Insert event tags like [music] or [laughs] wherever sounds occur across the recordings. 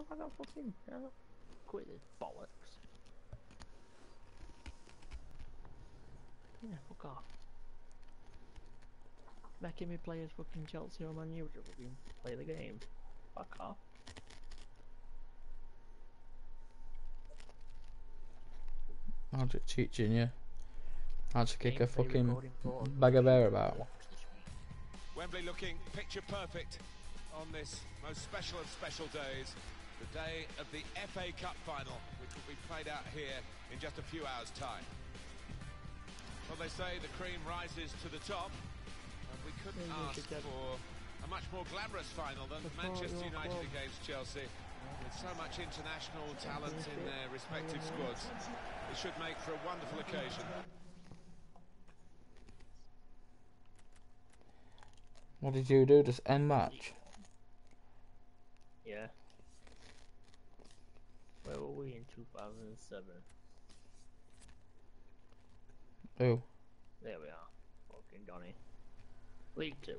How have I got fucking uh, quit this bollocks? Yeah, fuck off. Making me play as fucking Chelsea on my U to fucking play the game. Fuck off. How's it teaching you how to kick a fucking bag of air about? Wembley looking picture perfect on this most special of special days, the day of the FA Cup final, which will be played out here in just a few hours' time. Well, they say the cream rises to the top, and we couldn't Maybe ask for a much more glamorous final than Manchester United against Chelsea. With so much international talent in their respective squads, it should make for a wonderful occasion. What did you do? Just end match? Yeah. Where were we in 2007? Who? There we are. Fucking Donny. League 2.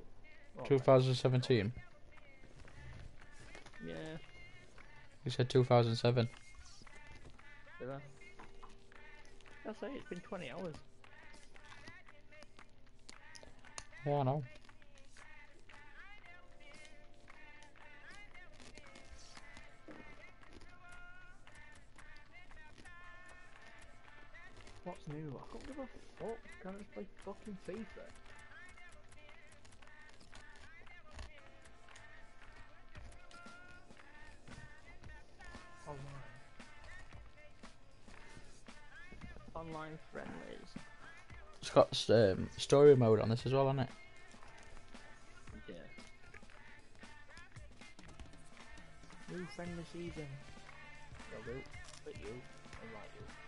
Oh, 2017. Yeah, You said 2007. did I? That's it, it's been 20 hours. Yeah, I know. What's new? I can't give a fuck. Can't just play fucking FIFA. Online. Online friendlies. It's got um, story mode on this as well, hasn't it? Yeah. New friendly season. They'll do. But you. I like you.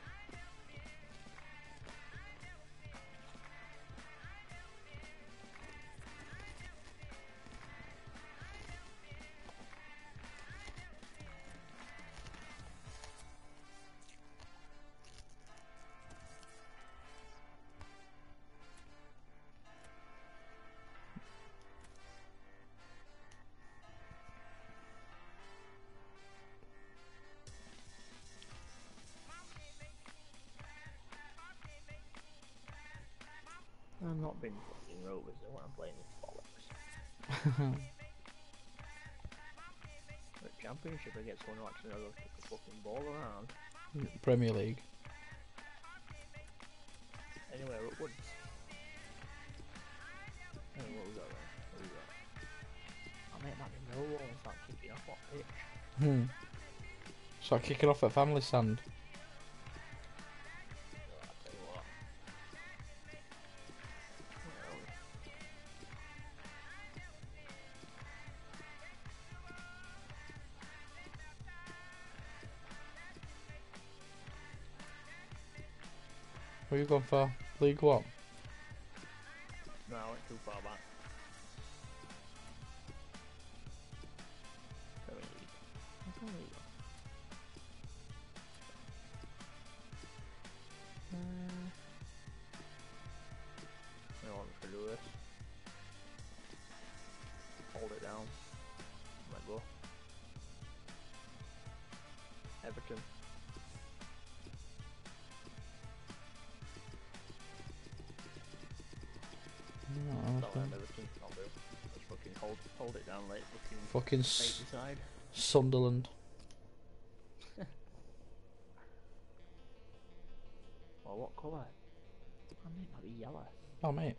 I'm fucking rovers though when I'm playing this bollocks. The championship, I get someone who actually knows to kick a fucking ball around. Premier League. Anywhere upwards. Hey, what we got there? What we got? I'll make that in no wall and start kicking off what pitch. Hmm. Start kicking off at family stand. You going for? League One? Down. Let it fucking Fucking make S- decide. Sunderland. [laughs] Or what colour? I mean, might be yellow. Oh, mate.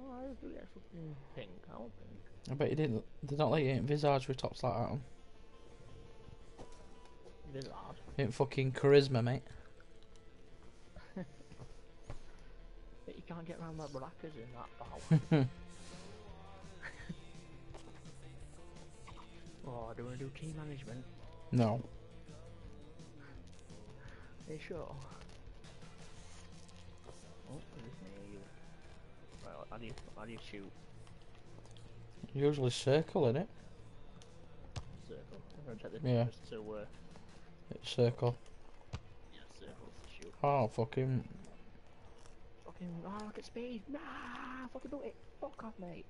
Oh, I do get fucking pink. I want pink. I bet you didn't. They don't let you in Visage with tops like that on. Vizard. Ain't fucking charisma, mate. [laughs] But you can't get around that brackers in that bow. [laughs] oh, do you want to do team management? No. Are you sure? Oh, you. How do you, how do you shoot? Usually circle, innit? Circle. I'm to take the Yeah. to, uh, It's circle. yeah, circle to shoot. Oh, fucking. Fucking, oh, look at speed. Nah, fucking do it. Fuck off, mate.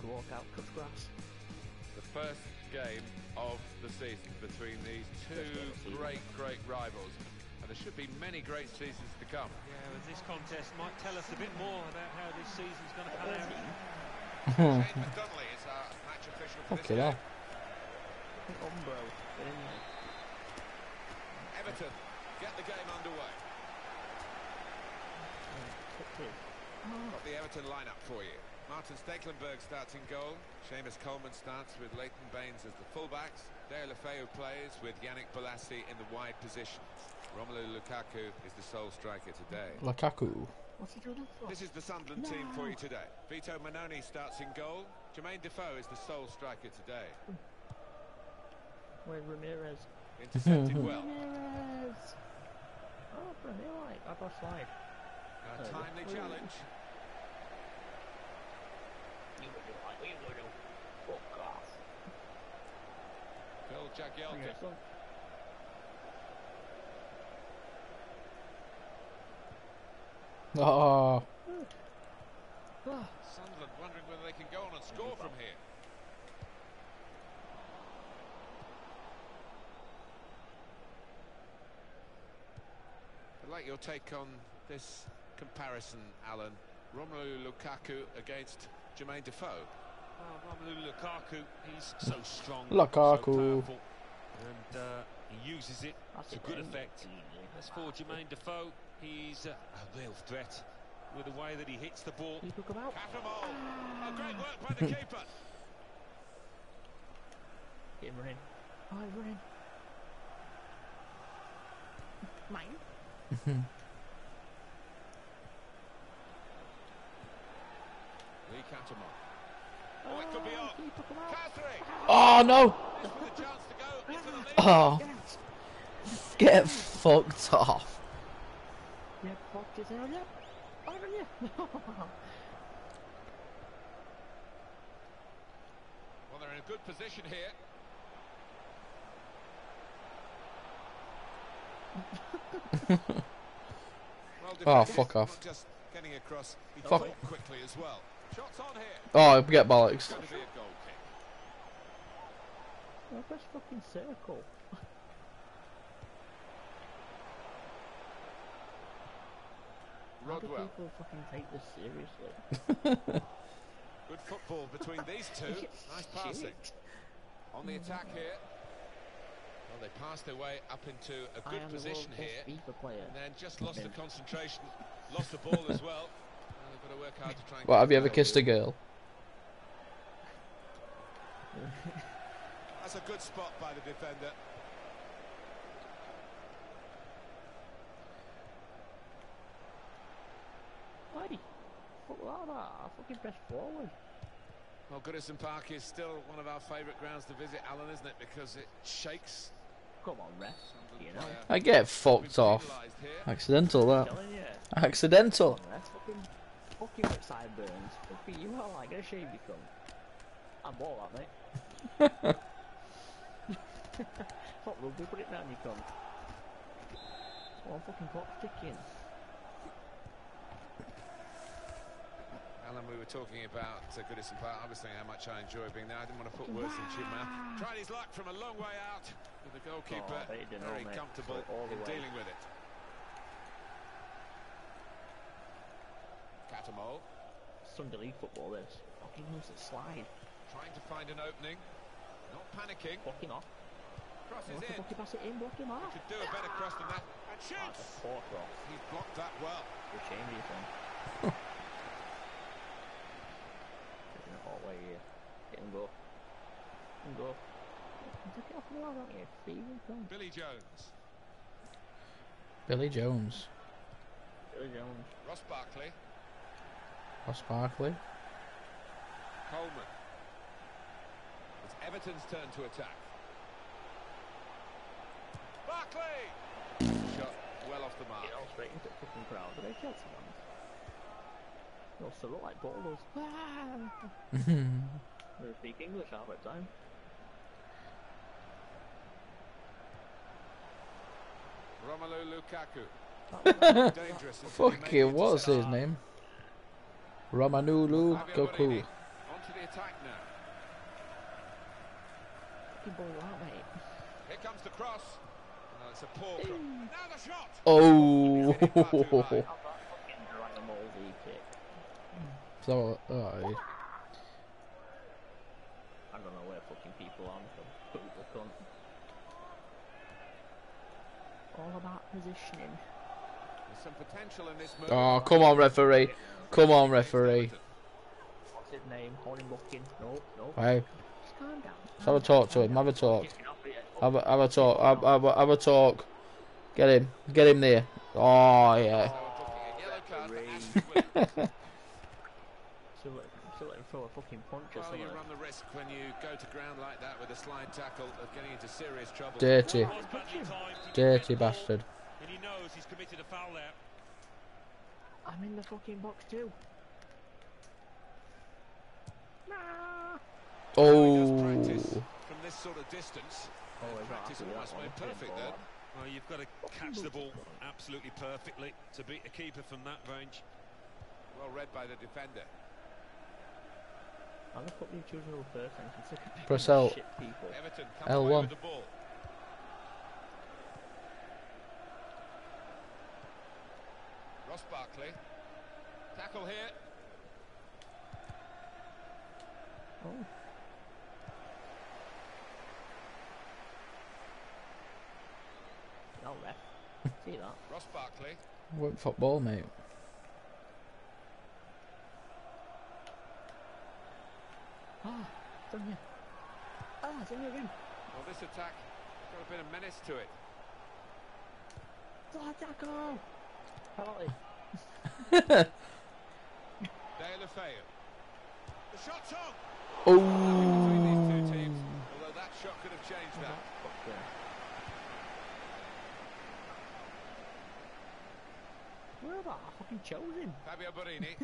To walk out, touch grass. The first game of the season between these two First game of the season. great, great rivals. And there should be many great seasons to come. Yeah, and this contest might tell us a bit more about how this season's going to pan out. Shane McDonnelly is our match official for Okay, this now. game. I think Umbro, in there. Everton get the game underway. Got the Everton lineup for you. Martin Stekelenburg starts in goal. Seamus Coleman starts with Leighton Baines as the fullbacks. Deulofeu plays with Yannick Bolasie in the wide position. Romelu Lukaku is the sole striker today. Lukaku. What's he doing for? This is the Sunderland team for you today. Vito Mannone starts in goal. Jermaine Defoe is the sole striker today. Where's Ramirez? Intercepted [laughs] well. Ramirez! Oh, Ramirez, I got slide. A timely uh, challenge. You would do like, you would do. Fuck off. Phil Jagielka. Okay, so, Oh, ah, Sunderland wondering whether they can go on and score from here. I'd like your take on this comparison, Alan. Romelu Lukaku against Jermaine Defoe. Oh, Romelu Lukaku, he's so strong, Lukaku. so powerful, and uh, he uses it that's to good effect. As for Jermaine Defoe, he's uh, a real threat with the way that he hits the ball. He took him out. Cattermole. Oh, great work by the [laughs] keeper. Get him running. Oh, he's running. Mine. [laughs] Lee Cattermole. Oh, it could be on. He took him out. Catherine. oh no! This with a chance to go into the lead. Oh, get fucked off. Yeah, fuck is yeah. Fire on you. [laughs] Well, they're in a good position here. [laughs] well Oh, fuck off. Just getting across, he Fuck. quickly as well. Shots on here. Oh, get bollocks. Going to be a goal kick. Well, press fucking circle. How do people fucking take this seriously? [laughs] Good football between these two. Nice passing. On the attack here. Well, they passed their way up into a good position here. best FIFA player. And then just lost the concentration. Lost the ball as well. [laughs] What, have you ever kissed a girl? That's a good spot by the defender. Why? Fuck like that. Uh, I fucking press forward. Well, Goodison Park is still one of our favourite grounds to visit, Alan, isn't it? Because it shakes. Come on, ref. You know. I get fucked off. here. Accidental, I'm that. telling you. Accidental. That's fucking fucking with sideburns. Fucking you are like, get a shave you come. I'm ball that, mate. [laughs] Fuck rugby, put it down, you come. One fucking clock ticking. Alan, we were talking about uh, Goodison Park. I was saying how much I enjoy being there. I didn't want to put words into your mouth. Tried his luck from a long way out. With the goalkeeper Oh, but didn't know, very mate. comfortable all the in way. dealing with it. Cattermole Sunday league football, this. Fucking loves it slide. trying to find an opening. Not panicking. Block him off. Crosses in. block pass it in, block him off. Could do a better cross than that. Ah, ah, and That's a shoots. poor cross. He's blocked that well. Good change, you think. [laughs] Taking it all the way here. Get him go. Let him go. Take it off the wall, don't you? Come. Billy Jones. Billy Jones. Billy Jones. Ross Barkley. Ross Barkley. Coleman. It's Everton's turn to attack. Barkley! Shot well off the mark. Get all straight into the fucking crowd. Are they Chelsea someone? They also look like ballers. they speak English half the time. Romelu Lukaku. That was- [laughs] Dangerous. until he made the what's his name? Romanu Fabio Borini Onto the attack now. Fucking ball out, mate. Here comes the cross. Oh, it's a poor cross. Mm. Now the shot. Oh. Hit it far too high. Have that fucking Dragon Ball Z kick. [laughs] so, oh, I don't know where fucking people are. I'm just a booter cunt. All about positioning. Oh, come on, referee. Come on, referee. What's his name? Horny Bucking. No, no. Hey, Just let's have a talk to him. Have a talk. Kicking off it. Have a, have a talk. Have, have, a, have a talk. Get him. Get him there. Oh, yeah. Oh, so booking a yellow card for Ashley Williams. [laughs] Still let, him throw a fucking punch or something. Well, you run the risk when you go to ground like that with a slide tackle of getting into serious trouble. Dirty. Was badly timed. He Dirty didn't get the ball, bastard. And he knows he's committed a foul there. I'm in the fucking box too. Nah. Oh. from this sort of distance. Oh, uh, And practice almost made perfect then. Well, oh, you've got to catch the ball absolutely perfectly to beat a keeper from that range. Well read by the defender. I'm gonna put me choosing rule first and I'm sick of picking Press the L. shit people. Everton come away L1. with the ball. Ross Barkley. Tackle here. Oh. No ref. [laughs] See that? Ross Barkley. Work football, mate. Ah, it's on you. Ah, it's in your ring. Well, this attack has got a bit of menace to it. Fly tackle! Penalty. Oh. Between these two teams, although that shot could have changed that. Where have I fucking chosen? Fabio Borini.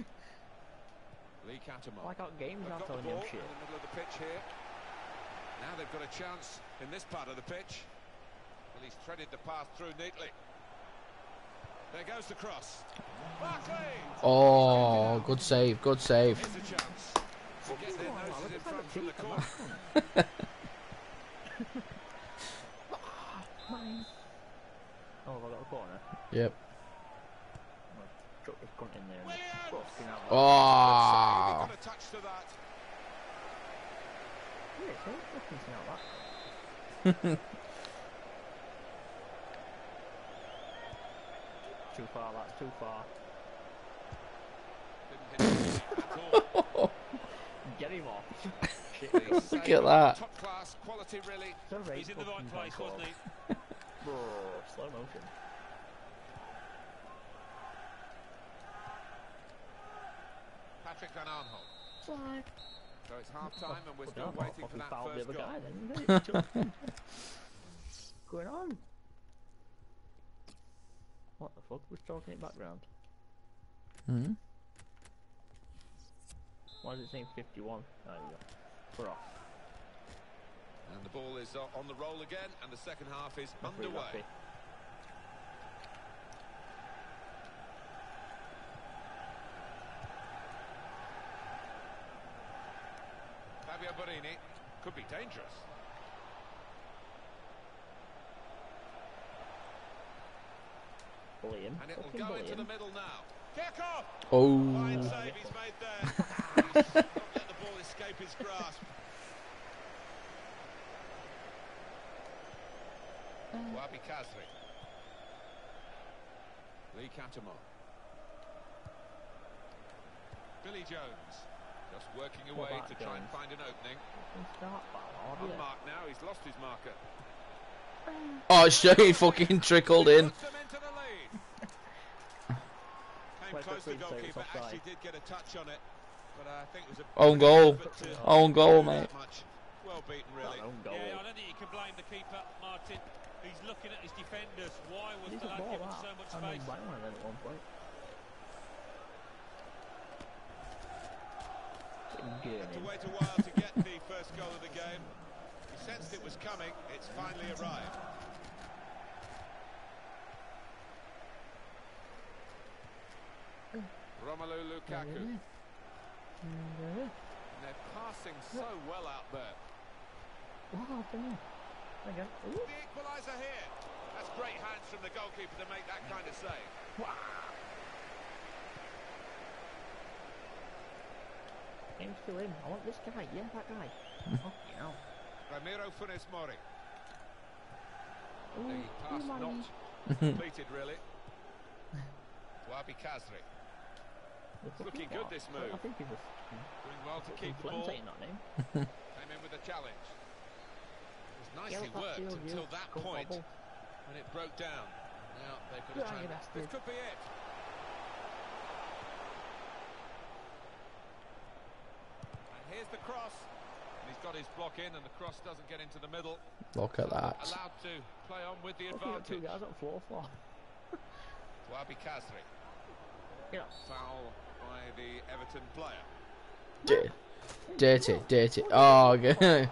Lee Cattermole. I got games They've the ball him in the middle of the pitch here. Now they've got a chance in this part of the pitch. Well, he's threaded the path through neatly. There goes the cross. Barkley! Oh, good save. Good save. Here's a chance to get their Come on, noses look in at front the from the keeper, corner. [laughs] Oh, have I got a corner? Yep. Chuck [laughs] this cunt in there. and Williams! fucking hell. Oh. Got a touch to that. Yeah, so fucking smell that. too far, that's too far. Didn't hit it at all. Get him off. Shit, The it's [laughs] Look at that. Top class quality, really. He's in the right place, wasn't he? [laughs] Brrr, slow motion. Patrick Van Aanholt. Slide. So it's half time and we're Fuck, still waiting for fucking that fouled the first goal. guy then. [laughs] didn't it? What's going on? What the fuck was talking in the background? Hmm. Why is it saying 51? There you go. We're off. And the ball is uh, on the roll again and the second half is Referee underway. Fabio Borini could be dangerous. Bully him. And it'll go bully into the middle now. Kirchhoff! Oh. Fine save he's made there. He's [laughs] not let the ball escape his grasp. Wahbi Khazri. Lee Cattermole. Billy Jones. Just working away about to try and find an opening. Fucking Start that. Unmarked now, he's lost his marker. Oh, [laughs] sure, he fucking trickled in. Puts them into the lead. Came Where's the the free throw? It's goalkeeper offside. actually did get a touch on it. But uh, I think it was a Own goal. good effort to Own goal, do mate. Well beaten, really. Own goal. Yeah, I don't think you can blame the keeper, Martin. He's looking at his defenders. Why was He's the a lad ball given that. so much I mean, space? bang one of them at one point. Fucking Had to wait a while to get the first goal of the game. He sensed it was coming. It's finally arrived. Romelu Lukaku. And they're passing so well out there. Wow, done you? There you go. Ooh. The equaliser here. That's great hands from the goalkeeper to make that kind of save. Wow. Aim's still in. I want this guy. Yeah, that guy. [laughs] Fucking hell. Ramiro Funes Mori. Ooh, The pass not completed really. [laughs] Wahbi Khazri. It's looking good, this move. I think he's just Doing well to keep the ball. that name. [laughs] Came in with a challenge. It was nicely worked until that point when it broke down. Now they've got to try you and... bastard. This could be it. And here's the cross. And his block in and the cross doesn't get into the middle. Look at that. Allowed to play on with the Look, you two guys on floor floor. [laughs] Wahbi Khazri. Yeah. Foul by the Everton player. Dirty, dirty, dirty. Oh, get, [laughs]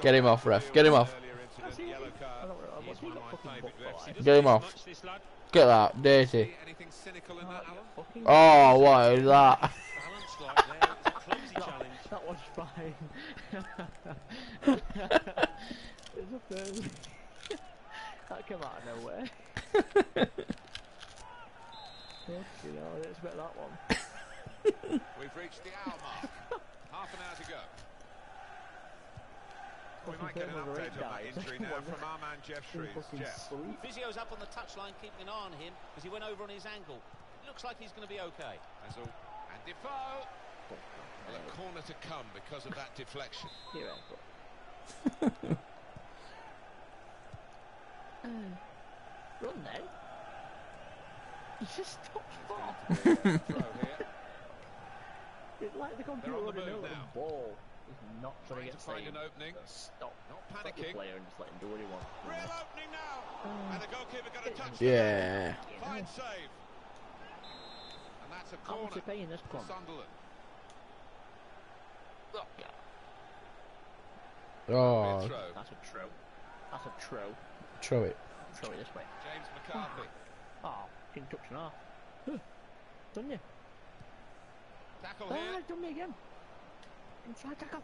get him off, ref. Get him off. Earlier incident, That's it. yellow I card. don't know. What's he He's one got of my fucking favourite booked refs. for? He like? doesn't Get him off. much, this lad. Get that, dirty. See anything cynical in Oh, that, you Alan? fucking Oh, what is that? Balance like there. It was a clumsy challenge. That was fine. it's a third. that came out of nowhere. Fucking hell, I didn't expect that one. [laughs] We've reached the hour mark. Half an hour to go. We might get an update on that injury [laughs] now from our man Jeff Been Shreeves. Jeff. sleep. Physio's up on the touchline, keeping an eye on him as he went over on his ankle. Looks like he's going to be okay. Ozil and Defoe. Well, a corner to come because of that deflection. [laughs] Here I go. uh, run then. You just stopped far. Throw here. [laughs] It's like the computer on the running move over now. the ball. He's not trying, Trying to to find saved. an opening. Just Stop. Not Stop panicking. player and just let him do what he wants. Real opening now. Uh, And the goalkeeper got a touch. Yeah. Fine save. And that's a How much corner you paying this for club? Sunderland. Oh, Mid-throw. That's a throw. That's a throw. throw it. Throw it this way. James McCarthy. Oh, didn't touch an half. Huh. Done you? Tackle Ah, here. done me again. Inside tackle.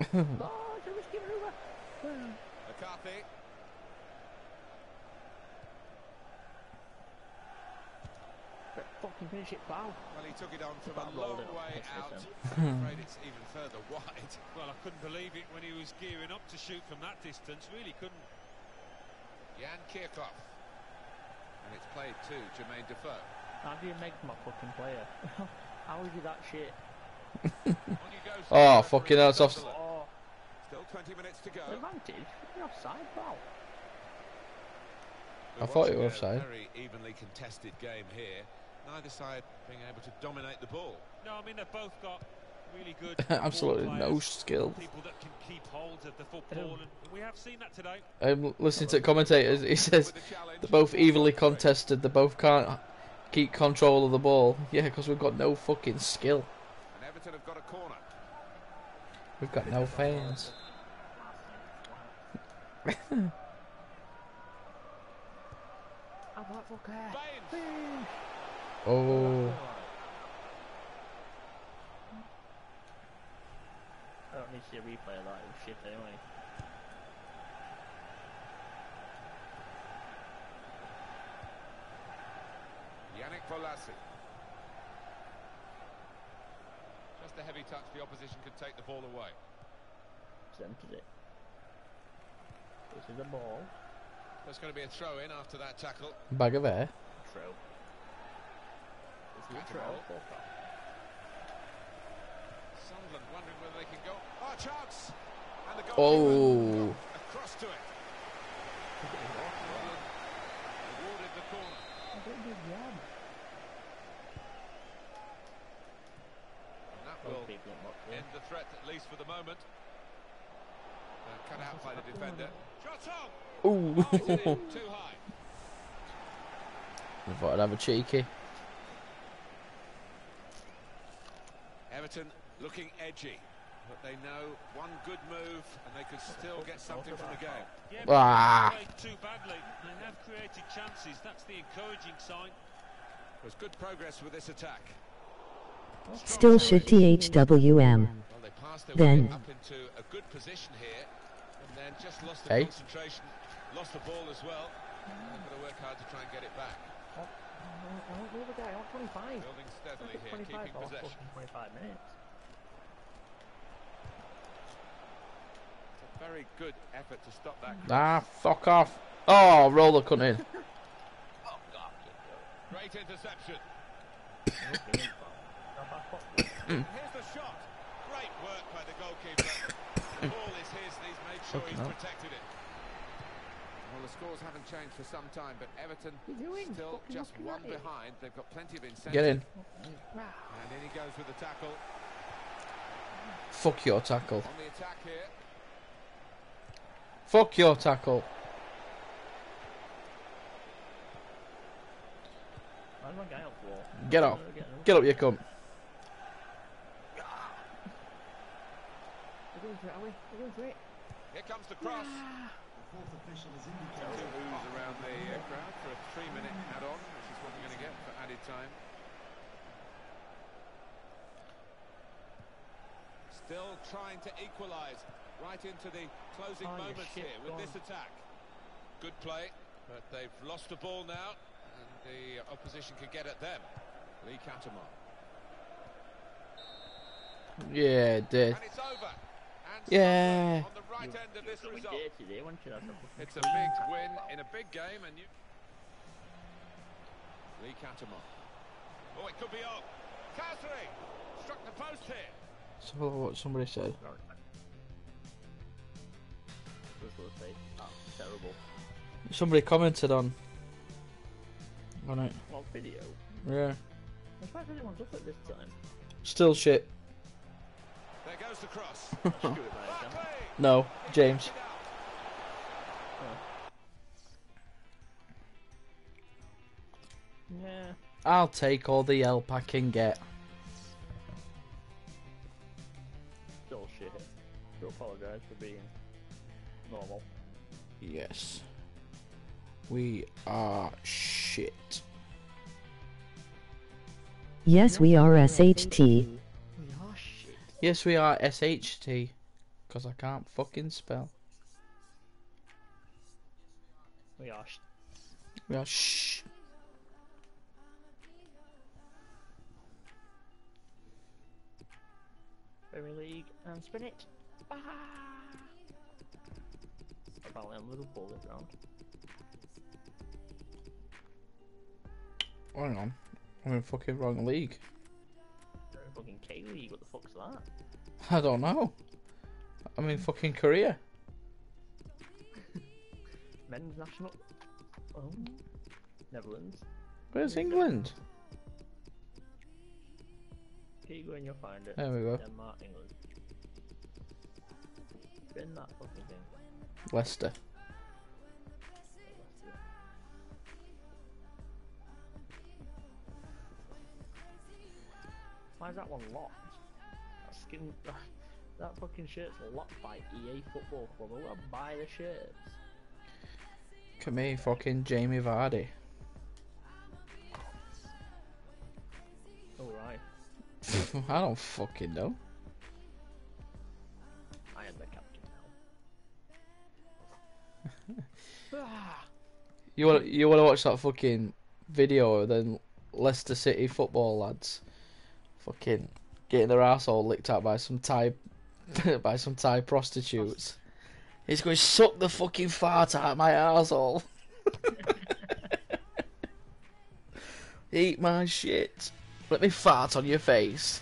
oh, it's a risky maneuver. Ah. McCarthy. Fucking finish it, pal. Well, he took it on from That a rolled long it off way out. I'm hmm. afraid it's even further [laughs] wide. Well, I couldn't believe it when he was gearing up to shoot from that distance. Really couldn't. Jan Kirchhoff. And it's played to Jermaine Defoe. How do you make my fucking player? [laughs] How is he that shit? [laughs] On you go, Oh, fucking hell, it's off- Oh, Still 20 minutes to go. advantage? You're offside, pal. I thought you watching were a offside. Very evenly contested game here. Neither side being able to dominate the ball. No, I mean they've both got really good. [laughs] Absolutely no skill. People that can keep hold of the football, um, and we have seen that today. I'm listening to commentators. He says With the challenge, they're both evenly contested. They both can't keep control of the ball. Yeah, because we've got no fucking skill. And Everton have got a corner. We've got no fans. Have that fucker. Baines. Oh, I don't need to see a replay of that. It was shit anyway. Yannick Bolasie. Just a heavy touch, the opposition could take the ball away. Centered it. This is the ball. There's going to be a throw in after that tackle. bag of air. Throw. This is the Back throw. and roll. Fuck off. Sunderland wondering whether they can go. Oh, chance! And the goalkeeper Oh, across to it. Look at his arse. Sunderland awarded the corner. I don't do jam. And that will people ain't much, yeah. end the threat, at least for the moment. Uh, cut out by the defender. Shot on! ooh. Oh, it's in, too high. I thought I'd have a cheeky. Everton looking edgy, but they know one good move and they could still get something from the game. Yeah, Ah. they haven't played too badly. They have created chances. That's the encouraging sign. There's good progress with this attack. Still should THWM. Well, they passed their Then. way up into position here, and then just lost the Hey. concentration, lost the ball as well. They've got to work hard to try and get it back. I want, I want the other guy. I want 25. Building steadily here, 25 keeping for possession. 25 minutes. It's a very good effort to stop that. Ah, fuck off. Oh, roller cut in. [laughs] Oh, God. Great interception. Okay, Not bad foot. Here's the shot. Great work by the goalkeeper. [coughs] the ball is his, and he's made sure Fucking he's hell. protected it. Well, the scores haven't changed for some time, but Everton What doing? still Fucking just looking one behind. They've got plenty of incentives. Get in. And in he goes with the tackle. Fuck your tackle. On the attack here. Fuck your tackle. Why is my guy up? Get up. Get him. Get up, you cunt. We're going for it, are we? We're going for it. Here comes the cross. Ah. Two boos around the uh, crowd for a three-minute add-on, which is what we're going to get for added time. Still trying to equalise right into the closing Oh, moments shit, here with go this attack. Good play, but they've lost the ball now, and the opposition can get at them. Lee Cattermole. Yeah, it did. And it's over. And Yeah. Sunderland on the right end of this Got me result. dirty there, weren't you? That's a fucking It's a [laughs] big win in a big game, and you. Lee Cattermole. Oh, it could be on. Khazri struck the post here. So what somebody said. Sorry. Just gonna oh, terrible. Somebody commented on on it. What video? Yeah. I'm surprised anyone's up at this time. Still shit. [laughs] [laughs] No, James. Yeah. I'll take all the help I can get. Still shit. Do apologise for being normal. Yes. We are shit. Yes, we are SHT. We are shit. Yes, we are SHT. Because I can't fucking spell. We are sh- We are shh. Premier League and spin it. Ah! Apparently I'm Liverpool this round. Hang on. I'm in fucking wrong league. Fucking K League, what the fuck's that? I don't know. I'm in fucking Korea. [laughs] Men's national. Oh. Netherlands. Where's England? Keep going, you'll find it. There we go. Denmark, England. Spin that fucking thing. Leicester. Why is that one locked? That skin. [sighs] That fucking shirt's locked by EA Football Club. I wanna buy the shirts. Look at me, fucking Jamie Vardy. Alright. [laughs] I don't fucking know. I am the captain now. [laughs] You want you want to watch that fucking video of then Leicester City football lads, fucking getting their asshole licked out by some Thai [laughs] by some Thai prostitutes. He's going to suck the fucking fart out of my asshole. [laughs] Eat my shit. Let me fart on your face.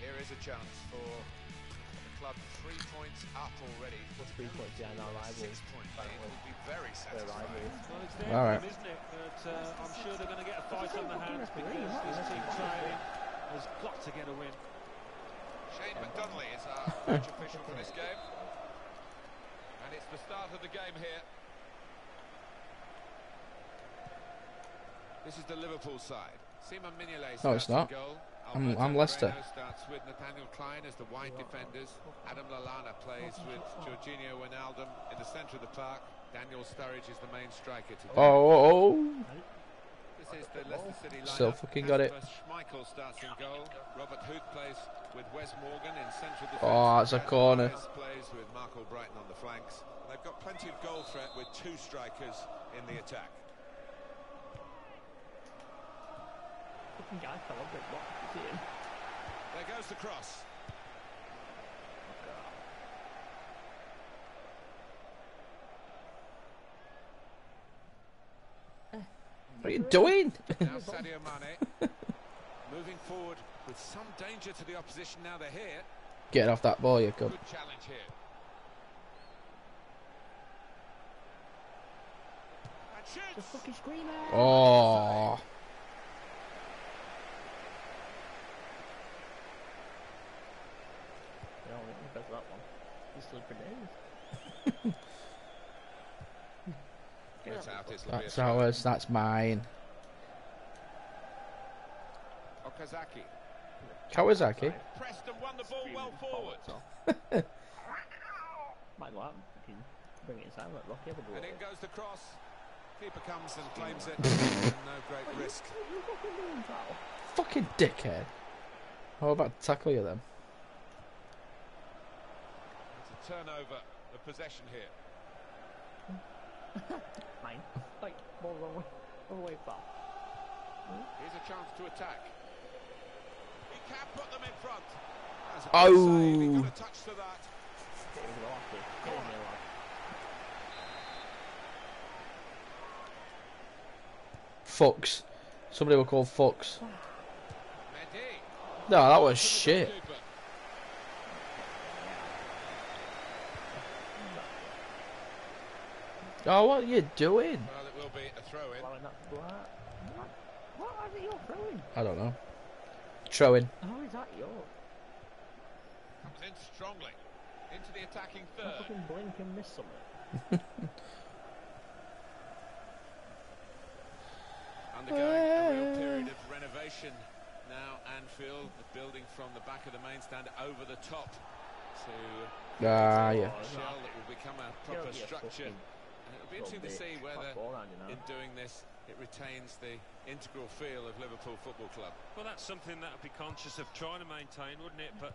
Here is a chance for the club three points up already. Plus three points behind our rivals. Six point lead apparently. will be very satisfying. rivals. Well, it's there All for right. them, isn't it? But uh, I'm sure they're going to get a fight on their hands referee, because not this the team referee. trailing has got to get a win. Shane McDonnelly is our match official for this game. And it's the start of the game here. This is the Liverpool side. Simon Mignolet No, it's not. I'm- I'm Leicester. Starts with Nathaniel Clyne as the wide defenders. Adam Lallana plays with Georginio Wijnaldum in the centre of the park. Daniel Sturridge is the main striker today. Oh, oh, oh. Still fucking got it. Kasper Schmeichel starts in goal. Robert Huth plays with Wes Morgan in central defence. Oh, that's a corner. With Marc Albrighton on the flanks. They've got plenty of goal threat with two strikers in the attack. Fucking guy fell off it. What? You? There goes the cross. What are you doing? Now [laughs] Sadio Mane moving forward with some danger to the opposition now they're here. Get off that ball, you cunt. Good challenge here. And The shoots. fucking screamer! Oh, No, that one. He's still for days. It's that's ours. That's mine. Okazaki Kawasaki. pressed and won the ball well forward. So. [laughs] Might go out and fucking bring it inside like Rocky ever do. And in goes the cross. Keeper comes and claims it. [laughs] no great risk. Fucking dickhead. How about to tackle you then? It's a turnover of possession here. Mine. Like, ball wrong way. Wrong way back. Here's a chance to attack. He can put them in front. That's a Oh. save. He got a touch to that. Get in the last bit. Get in there, lad. Fucks. Somebody were called Fox. No, that was To the shit. goalkeeper. Oh, what are you doing? Well, it will be a throw in. Allowing that to go out. What? What is it you're throwing? I don't know. Throwing. How is that yours? Comes in strongly. Into the attacking third. I third. fucking blink and miss something. [laughs] Undergoing a real period of renovation now. Anfield, the building from the back of the main stand over the top to Ah, a yeah. shell that will become a proper structure. fucking And it'll be interesting to see bitch. whether, Fuck you know. in doing this, it retains the integral feel of Liverpool Football Club. Well, that's something that I'd be conscious of trying to maintain, wouldn't it? But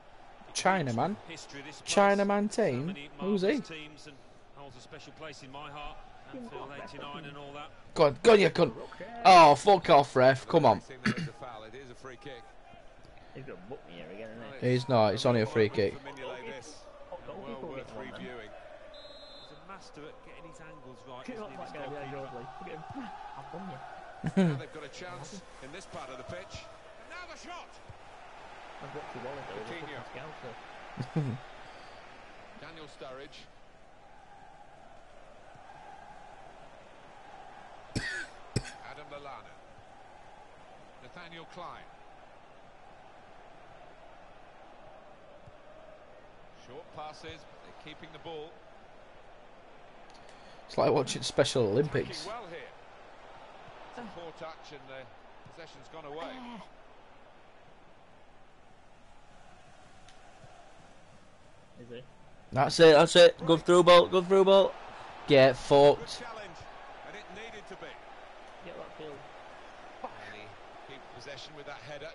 Chinaman? history, this place. Chinaman team? many Who's he? marvellous teams and holds a special place in my heart. Anfield 89 and all that. Go on, go on, you cunt. Oh, fuck off, ref. Come on. Next thing there is a foul. It is a free kick. He's gonna book me here again, isn't Well, he? He's not. It's only a free kick. For Mignolet, this. And goalkeeper well worth get one then. reviewing. He's a master at getting his angles right. Get isn't up he, that guy behind goalkeeper? Look at him. [laughs] I've done you. now they've [laughs] got a chance in this part of the pitch. And now the shot. I've got two wallets over. Coutinho. [laughs] Daniel Sturridge. [coughs] Adam Lallana. Nathaniel Clyne. Short passes, but they're keeping the ball. It's like watching Special Olympics. well here. Poor touch and the possession's gone away. Is he? That's it, that's it. Good through ball, good through ball. Get Good fucked. challenge, and it needed to be. Get that field. And he keep possession with that header.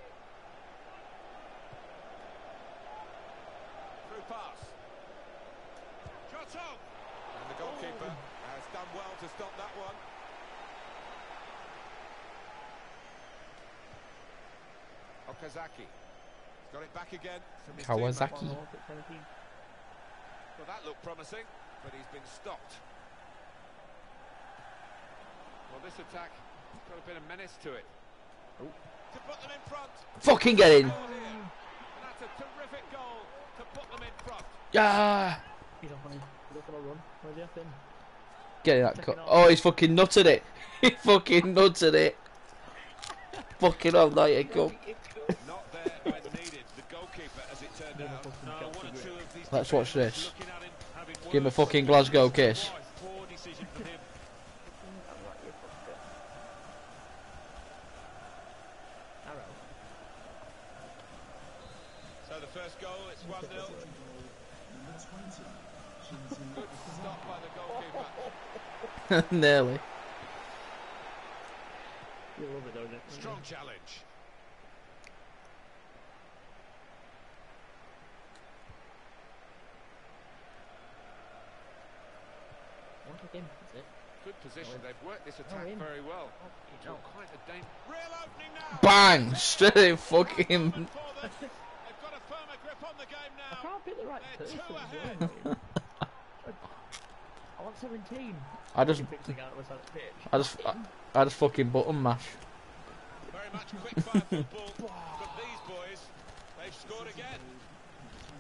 Through pass. Shot on! And the goalkeeper has done well to stop that one. Okazaki. He's got it back again from Kawasaki. teammate. One more, at 17. Well, that looked promising, but he's been stopped. Well, this attack has got a bit of menace to it. Oh. To put them in front. Fucking get in. Goal here. And that's a terrific goal to put them in front. Ah. He's off on. He's on a run. Where's he up in? Get that Check cut. Oh, he's fucking nutted it. [laughs] He fucking nutted it. fucking hell, now you go. Not there when needed. The goalkeeper, as it turned out. No, one or two of these Let's watch this. looking at him, having Give him a fucking Glasgow kiss. Poor decision for him. I'm right, you fucker. Arrow. So the first goal, it's 1 0. Good stop by the goalkeeper. Nearly. You love it, don't you? Strong challenge. Once again, that's it. Good position. Oh. They've worked this Oh, attack in. very well. Oh, To quite a dang... Real opening now. Bang! [laughs] Straight in fucking. For them. They've got a firmer grip on the game I can't pick the right person. [laughs] two do ahead. I? I want 17. I just, Fixing out was on the pitch. I just, I, I just fucking button mash. Very much quick fire football from these boys. They've scored again.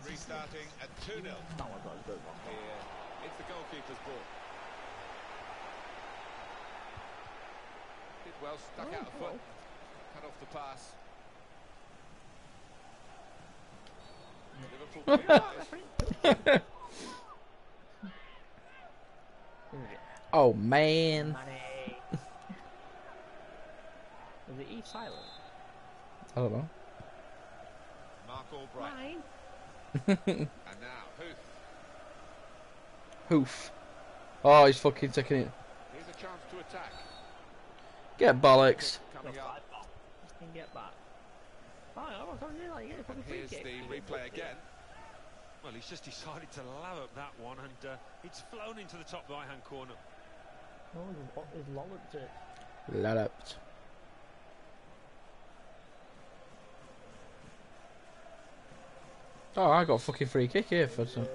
Restarting at 2 0. That one's not a good one. Here, it's the goalkeeper's ball. Did well, stuck oh, out a foot, cut off the pass. [laughs] Liverpool clear this. [laughs] Oh man. Money. [laughs] Is it E silent? I don't know. Mark Albright. [laughs] And now, Huth. Hoof. Oh, he's fucking taking it. Here's a chance to attack. Get bollocks. Coming up. Get back. Oh, I was on like, yeah, And fucking free here's the replay again. Well, he's just decided to lob up that one, and uh, it's flown into the top right-hand corner. No, he's, he's lolloped it. Lalloped. Oh, I got a fucking free kick here for some. What,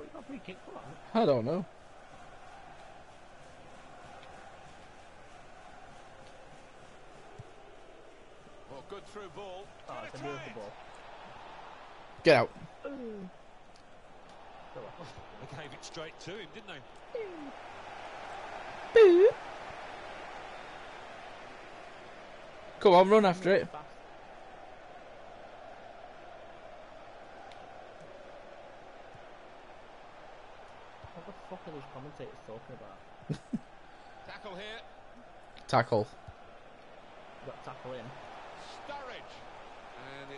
you got free kick for? I don't know. Oh, good through ball. Oh, it's a beautiful ball. Get out. Ooh. Go on. They gave it straight to him, didn't they? Come on, run after it. What the fuck are these commentators talking about? [laughs] Tackle here. Tackle. Got tackle in.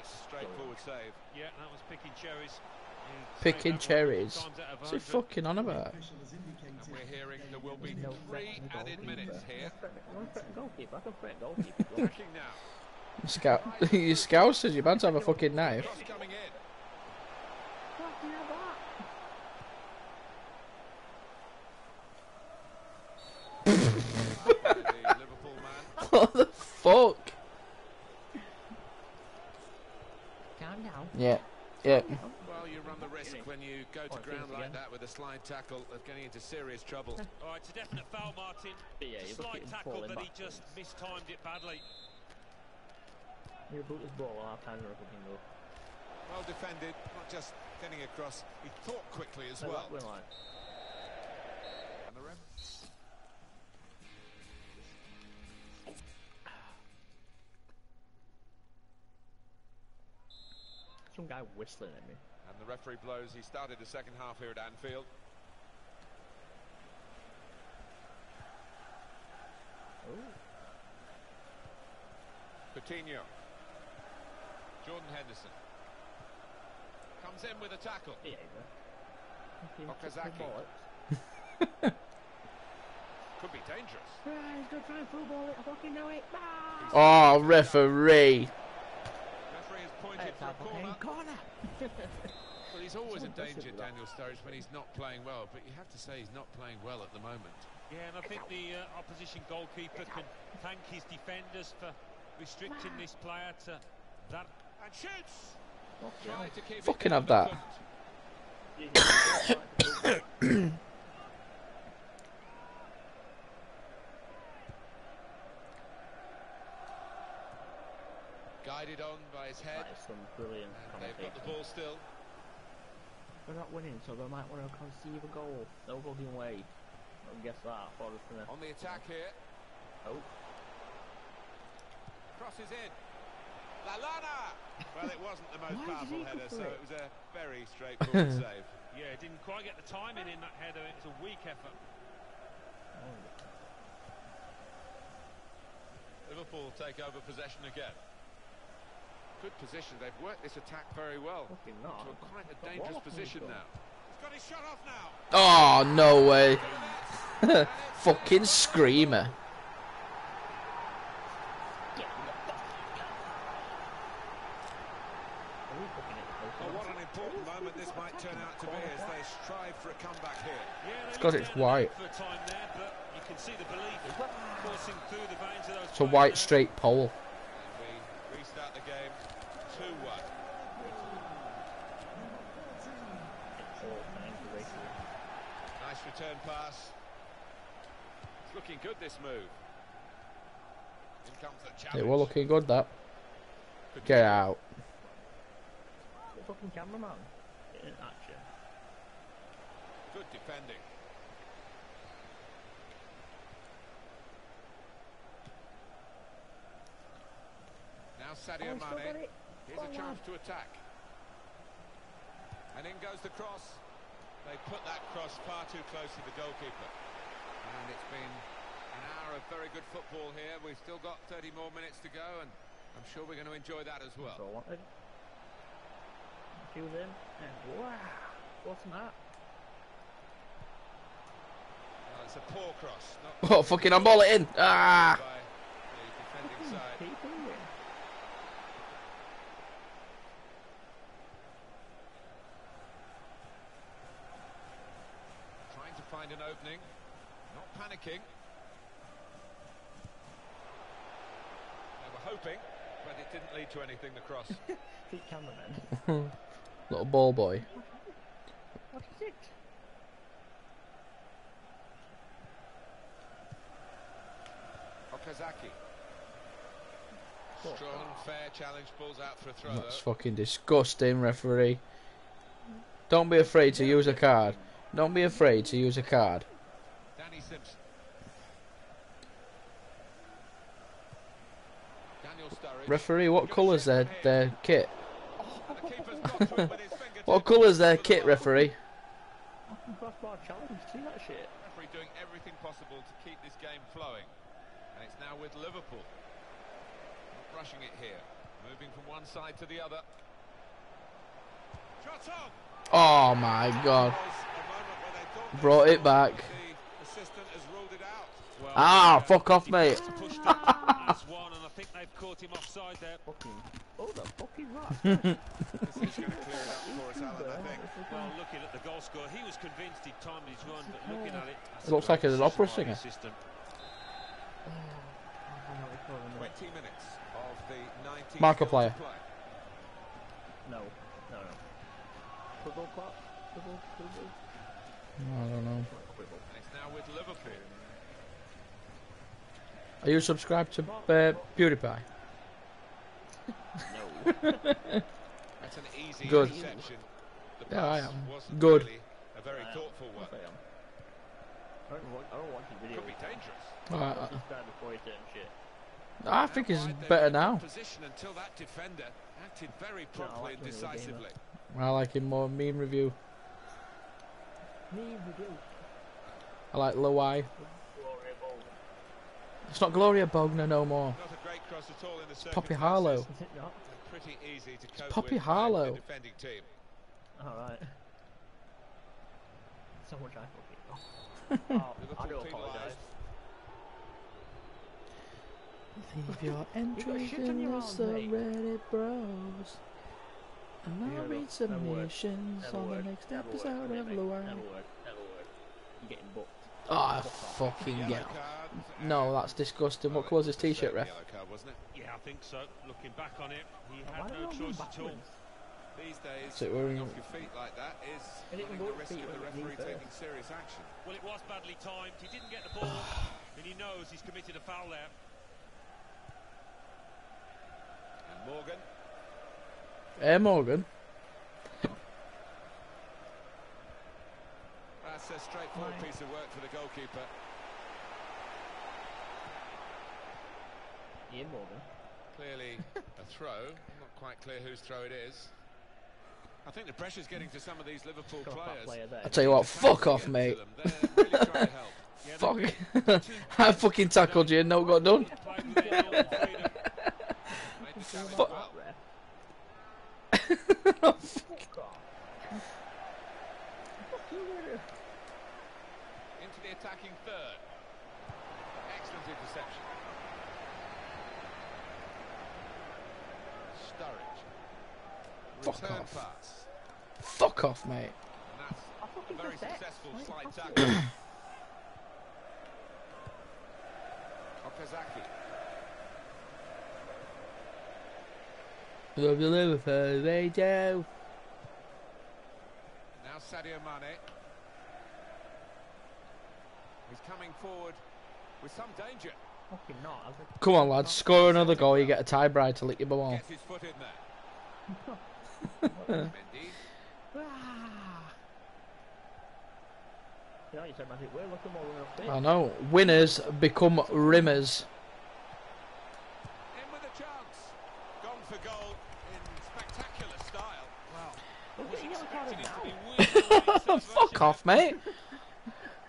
Sturridge. Straightforward save. Yeah, that was picking cherries. He Picking saved that one cherries. times out of What's he fucking on about? And we're hearing there will be No three added minutes here. No threat goalkeeper. I goalkeeper. [laughs] Attacking now. Scout. [laughs] you scousers, you're about to have a fucking knife. Cross coming in. Fucking hell, that. By the Liverpool man. what the fuck? Calm down. Yeah. Yeah. Well, you run the risk when you go to Oh, it ground feels like again. that with a slide tackle of getting into serious trouble. All right, it's a definite foul, Martin. Yeah, you're Slight tackle, falling but he just mistimed it badly. You boot this ball on half time or a fucking goal. Well defended, not just getting across. He thought quickly as So well. Some guy whistling at me. and the referee blows. He started the second half here at Anfield. Oh. Coutinho. Jordan Henderson. Comes in with a tackle. Yeah, he's there. Okazaki. [laughs] Could be dangerous. Right, he's gonna try and football it. I fucking know it. Ah! Oh, referee. Referee has pointed Hey, for a corner. corner. [laughs] Well, he's always So in danger. Daniel Sturridge, when he's not playing well. But you have to say he's not playing well at the moment. Yeah, and I think the uh, opposition goalkeeper can thank his defenders for restricting this player to that. And shoots. Fucking to keep Fucking down, have that. [coughs] [coughs] [coughs] couldn't. On by his head. That is some brilliant And they've got the ball still. They're not winning, so they might want to conceive a goal. No fucking way. Well, guess that. Thought gonna. On the attack here. Oh. Crosses in. Lallana! Well, it wasn't the most did powerful he go header, for so it? it was a very straightforward [laughs] save. Yeah, didn't quite get the timing in that header. It was a weak effort. Oh. Liverpool take over possession again. Good position. They've worked this attack very well. To quite a dangerous position now. He's got his shot off now. Oh, no way. [laughs] Fucking screamer. It's because it's white. It's a white straight pole. Looking good, this move. In comes the challenge. It was looking good, that. Get out. The fucking cameraman. In action. Good defending. Now Sadio Oh, he's still got Mane. Here's Go a chance to attack. And in goes the cross. They put that cross far too close to the goalkeeper. And it's been an hour of very good football here. We've still got 30 more minutes to go, and I'm sure we're going to enjoy that as well. So I wanted. Feel them. And wow. What's that? Well, it's a poor cross. Not [laughs] Oh, fucking, I'm ball it in. Ah! by the defending side. Keep moving. Trying to find an opening. Not panicking. They were hoping, but it didn't lead to anything, the cross. [laughs] Keep cameraman. [laughs] Little ball boy. What is it? Okazaki. Strong, fair challenge, pulls out for a throw, That's though. fucking disgusting, referee. Don't be afraid to use a card. Don't be afraid to use a card. Danny Simpson. Daniel Sturridge. Referee, what colour's their, their kit? And the keeper's [laughs] got to it with his fingertips. What colour's their kit, referee? Fucking crossbar challenge. See that shit? Referee doing everything possible to keep this game flowing. And it's now with Liverpool. Not rushing it here. Moving from one side to the other. Oh my god. Was a moment where they thought they Brought it back. but The assistant has ruled it out. Well, Ah, fuck off, mate. Think they've caught him offside there. Fucking. Oh, the fuck is that? This is going to clear it up for us, Alan, I think. Well, looking at the goal score, he was convinced he'd timed his run, but looking at it, It looks a like an opera singer. the assistant. 20 minutes of the 90 Markiplier. play. No. No, no. Football clap? Football, football. I don't know. And it's now with Liverpool. Are you subscribed to uh, PewDiePie? No. That's an easy Good. interception. The Yeah, I am. Good. really a very I am. thoughtful one. I am. I don't, watch, I don't watch his videos. Could be dangerous. Alright, Watch this guy before he turns shit. I think he's Out wide, they better now. Position until that defender acted very Yeah, I promptly like and him in the game, decisively. I like him more. Mean review. Me, we do. I like Luai. Gloria Bowl. It's not Gloria Bogner no more. Not a great cross at all in the Poppy. Harlow. Is it not? Pretty easy to cope Poppy Harlow. the defending team. Alright. So much I fucking. [laughs] Oh, I do apologise. penalised. Leave [laughs] your entries shit on in your the arms, mate. subreddit bros. And I'll we read submissions Never work. Never on the next Never work. episode of Remake. Luai. Never work. Never work. You're getting booked. Ah, oh, Fuck off. fucking get card. No, that's disgusting. What colour's his t-shirt, ref? Card, wasn't it? Yeah, I think so. Looking back on it, he had do no I choice at all. backwards? These days, So we're coming in- off your feet like that is And running the go risk of the referee leaves taking serious action. Well, it was badly timed. He didn't get the ball, [sighs] and he knows he's committed a foul there. And Morgan, Air Morgan. that's a straightforward Fine. piece of work for the goalkeeper. Ian Morgan. Clearly [laughs] a throw. Not quite clear whose throw it is. I think the pressure's getting to some of these Liverpool players. player there. I tell you what, fuck off, mate. really trying to help. [laughs] Yeah, Fuck. [laughs] I fucking tackled you and no got done. Played with their own freedom. Made the challenge Fuck. well. Fuck off. Fuck you, Murray. Into the attacking third. Excellent interception. Sturridge. Fuck off. pass. Fuck off, mate. And that's I a fucking very successful slide tackle. Okazaki. Love the Liverpool, they do. Now Sadio Mane. He's coming forward with some danger. Fucking not. I was like, Come on, lads, score another goal, you get a tie bride to lick your bum [laughs] off. Gets his foot in there. Mendy. ah. You know, you said magic word. Look at them all running up there. I know. Winners become rimmers. In with a chance. Gone for goal in spectacular style. Wow. Look at you yellow card. Fuck off, mate.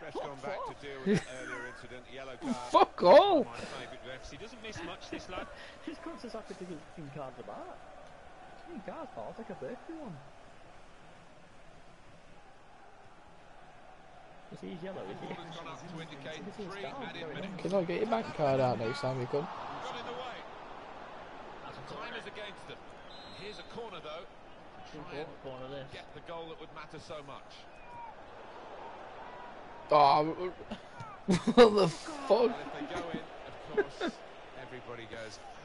Ref's gone back to deal with the earlier incident. Yellow [laughs] card. Fuck all. My favourite refs. He doesn't miss much, this lad. [laughs] His coach is happy to cards about. Fucking cards, pal. It's like a birthday one. You see he's yellow, is he? Ball has gone up to indicate This is three down, added going on. minutes. Can I get your bank card out next time you come? Got in the way. That's a Time is against them. Here's a corner though. Try and corner this. get the goal that would matter so much. Oh, [laughs] what the And fuck? if they go in, of course, [laughs] everybody goes, "Ah,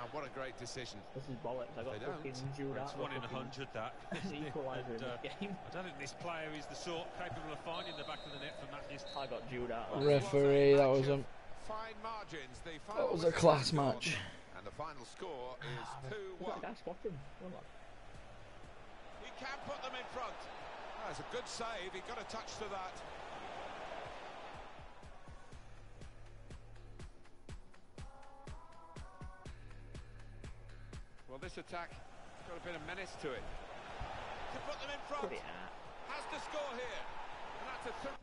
wow, what a great decision. This is bollocks. I got They don't. fucking Jude. It's one in a hundred, that. An [laughs] equaliser in And, uh, this game. I don't think this player is the sort capable of finding the back of the net from that. I got Jude out. Like, Referee, that was a Fine margins. The that was a class has match. And the final score is 2-1. that guy spotted him. Come on. He can put them in front. That's a good save. He got a touch to that. Well, this attack has got a bit of menace to it. To put them in front. Put it. Has to score here. And that's a th-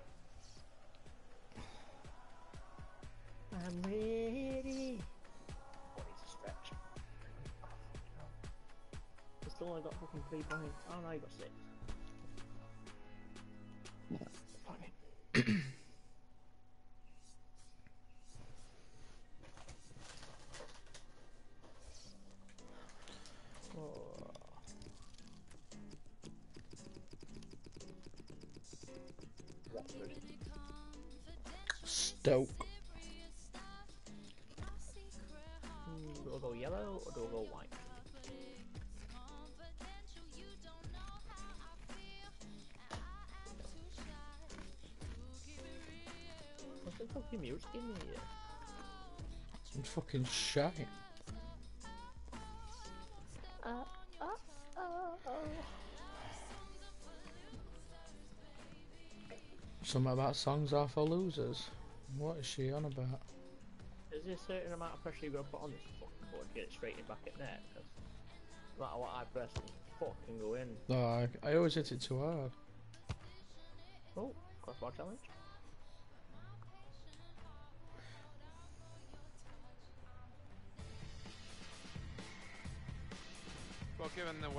I'm ready. Oh, it's a stretch. I still only got fucking three points. Oh no, you got six. Fucking music in here? Some fucking shite. Uh, uh, uh, uh. Something about songs are for losers. What is she on about? Is there a certain amount of pressure you've got to put on this fucking board to get it straight in back at net? 'Cause no matter what I press, it fucking go in. No, I, I always hit it too hard. Oh, crossbar challenge.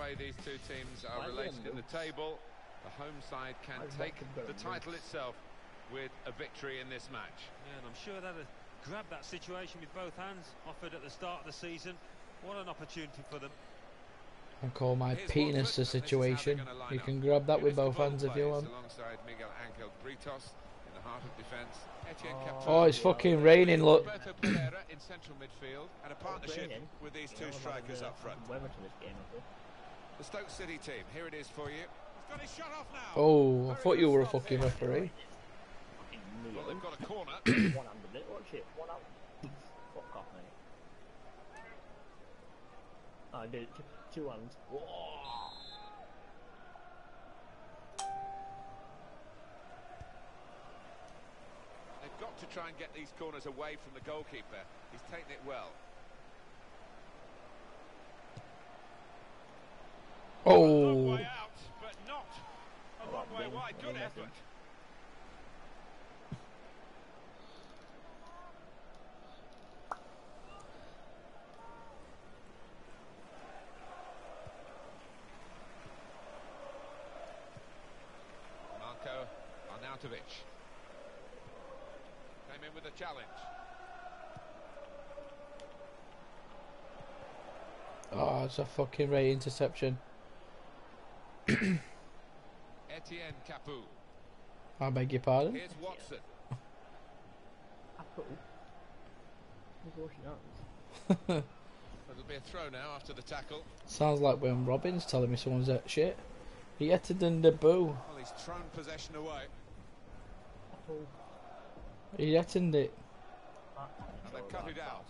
Way these two teams are Why is it related in the table, the home side can Why take Watford got a the move? title itself with a victory in this match. Yeah, and I'm sure they'll grab that situation with both hands, offered at the start of the season. What an opportunity for them. I call my Here's penis Watford, a and this is how they're situation. You can grab that with both hands if you want. Alongside Miguel Angel Britos in the heart of defence. Oh. Oh, it's fucking raining, look. Roberto Pereyra in central midfield and a partnership raining? with these Yeah, two I'm strikers having, up front. The Stoke City team, here it is for you. He's got his shot off now. Oh, I Very thought you were a fucking there. referee. Well, they've got a corner. One hand it, watch it. One hand. Fuck off, mate. I did it. Two, two hands. Whoa. They've got to try and get these corners away from the goalkeeper. He's taken it well. A long Oh, way out, but not a long way Win, wide. Good win, I effort. think. Marko Arnautovic came in with a challenge. oh, it's a fucking right interception. Etienne Capoue. I beg your pardon. Here's Watson. Apple. Who's washing hands? It'll be a throw now after the tackle. Sounds like when Robin's telling me someone's at shit. He had to done the boo. Well, he's thrown possession away. Apple. He had to it. And they've cut it out.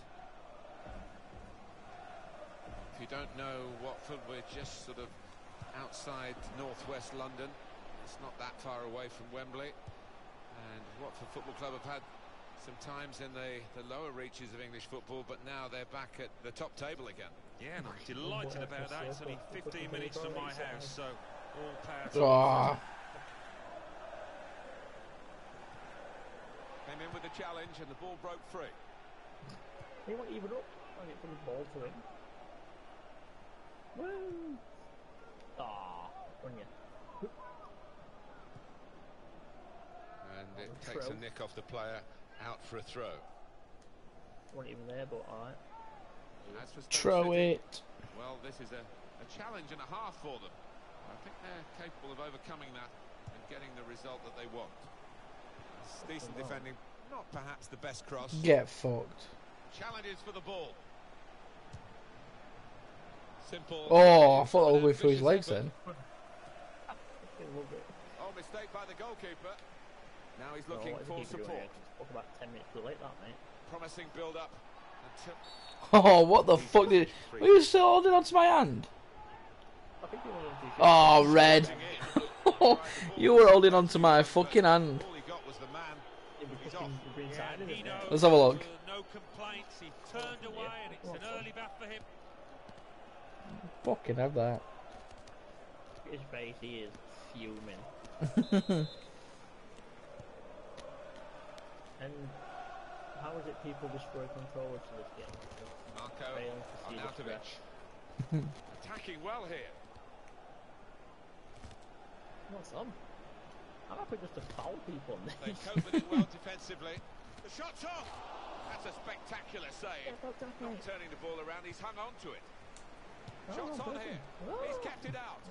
If you don't know Watford, we're just sort of outside northwest London. It's not that far away from Wembley. And Watford Football Club have had some times in the, the lower reaches of English football, but now they're back at the top table again. Yeah, and I'm delighted about that. It's only 15 minutes from my house, so all power to Ah, Came in with the challenge and the ball broke free. He went even up. I get from the ball to him. Woo! Ah, on you. And it takes a nick off the player out for a throw. Wasn't even there, but alright. As for Stoke throw it. Well, this is a, a challenge and a half for them. I think they're capable of overcoming that and getting the result that they want. It's decent Wow. defending, not perhaps the best cross. Get fucked. Challenges for the ball. Simple. Oh, I thought that was and going through his legs then. I love it. Oh, mistake by the goalkeeper. Now he's looking what is the for keeper doing support. Talk about 10 minutes too late, that, mate. Promising build-up. [laughs] Oh, what the fuck did? Were you still holding on to my hand? I think he wanted to do Oh, red. [laughs] You were holding on to my fucking hand. All he got was the man. It was He's fucking off. the green Yeah, side, and isn't he it? knows Let's have a look. No complaints. He turned away, and it's an early bath for him. Fucking have that. His face, he is fuming. [laughs] And how is it people destroy controllers to this game? Marko Failing to see the Arnautovic. Attacking well here. Not some. I'm happy just to foul people on They this. cope with it well [laughs] defensively. The shot's off. That's a spectacular save. Yeah. Not turning the ball around, he's hung on to it. Oh, Shots on good. here. Oh. He's kept it out.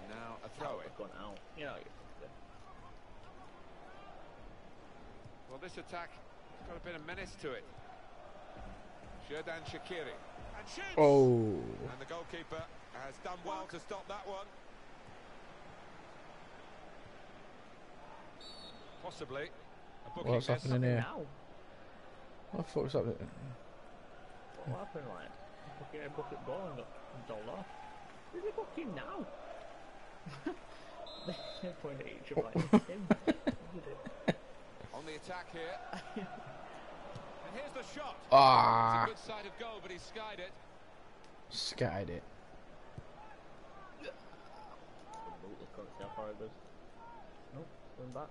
And now a throw in. I've gone out. You know, Well, this attack has got a bit of menace to it. Xherdan Shaqiri. And shoots! Oh. And the goalkeeper has done well to stop that one. Possibly a What's happening here? now. What the fuck's happening? What happened, like? Fucking a bucket ball and got doled off. Who's he booking now? they [laughs] point at each other like, him. [laughs] Who did it? On the attack here. [laughs] and here's the shot. Ah, It's a good side of goal, but he skied it. skied it. Absolutely can't see how far it goes. Nope, going back.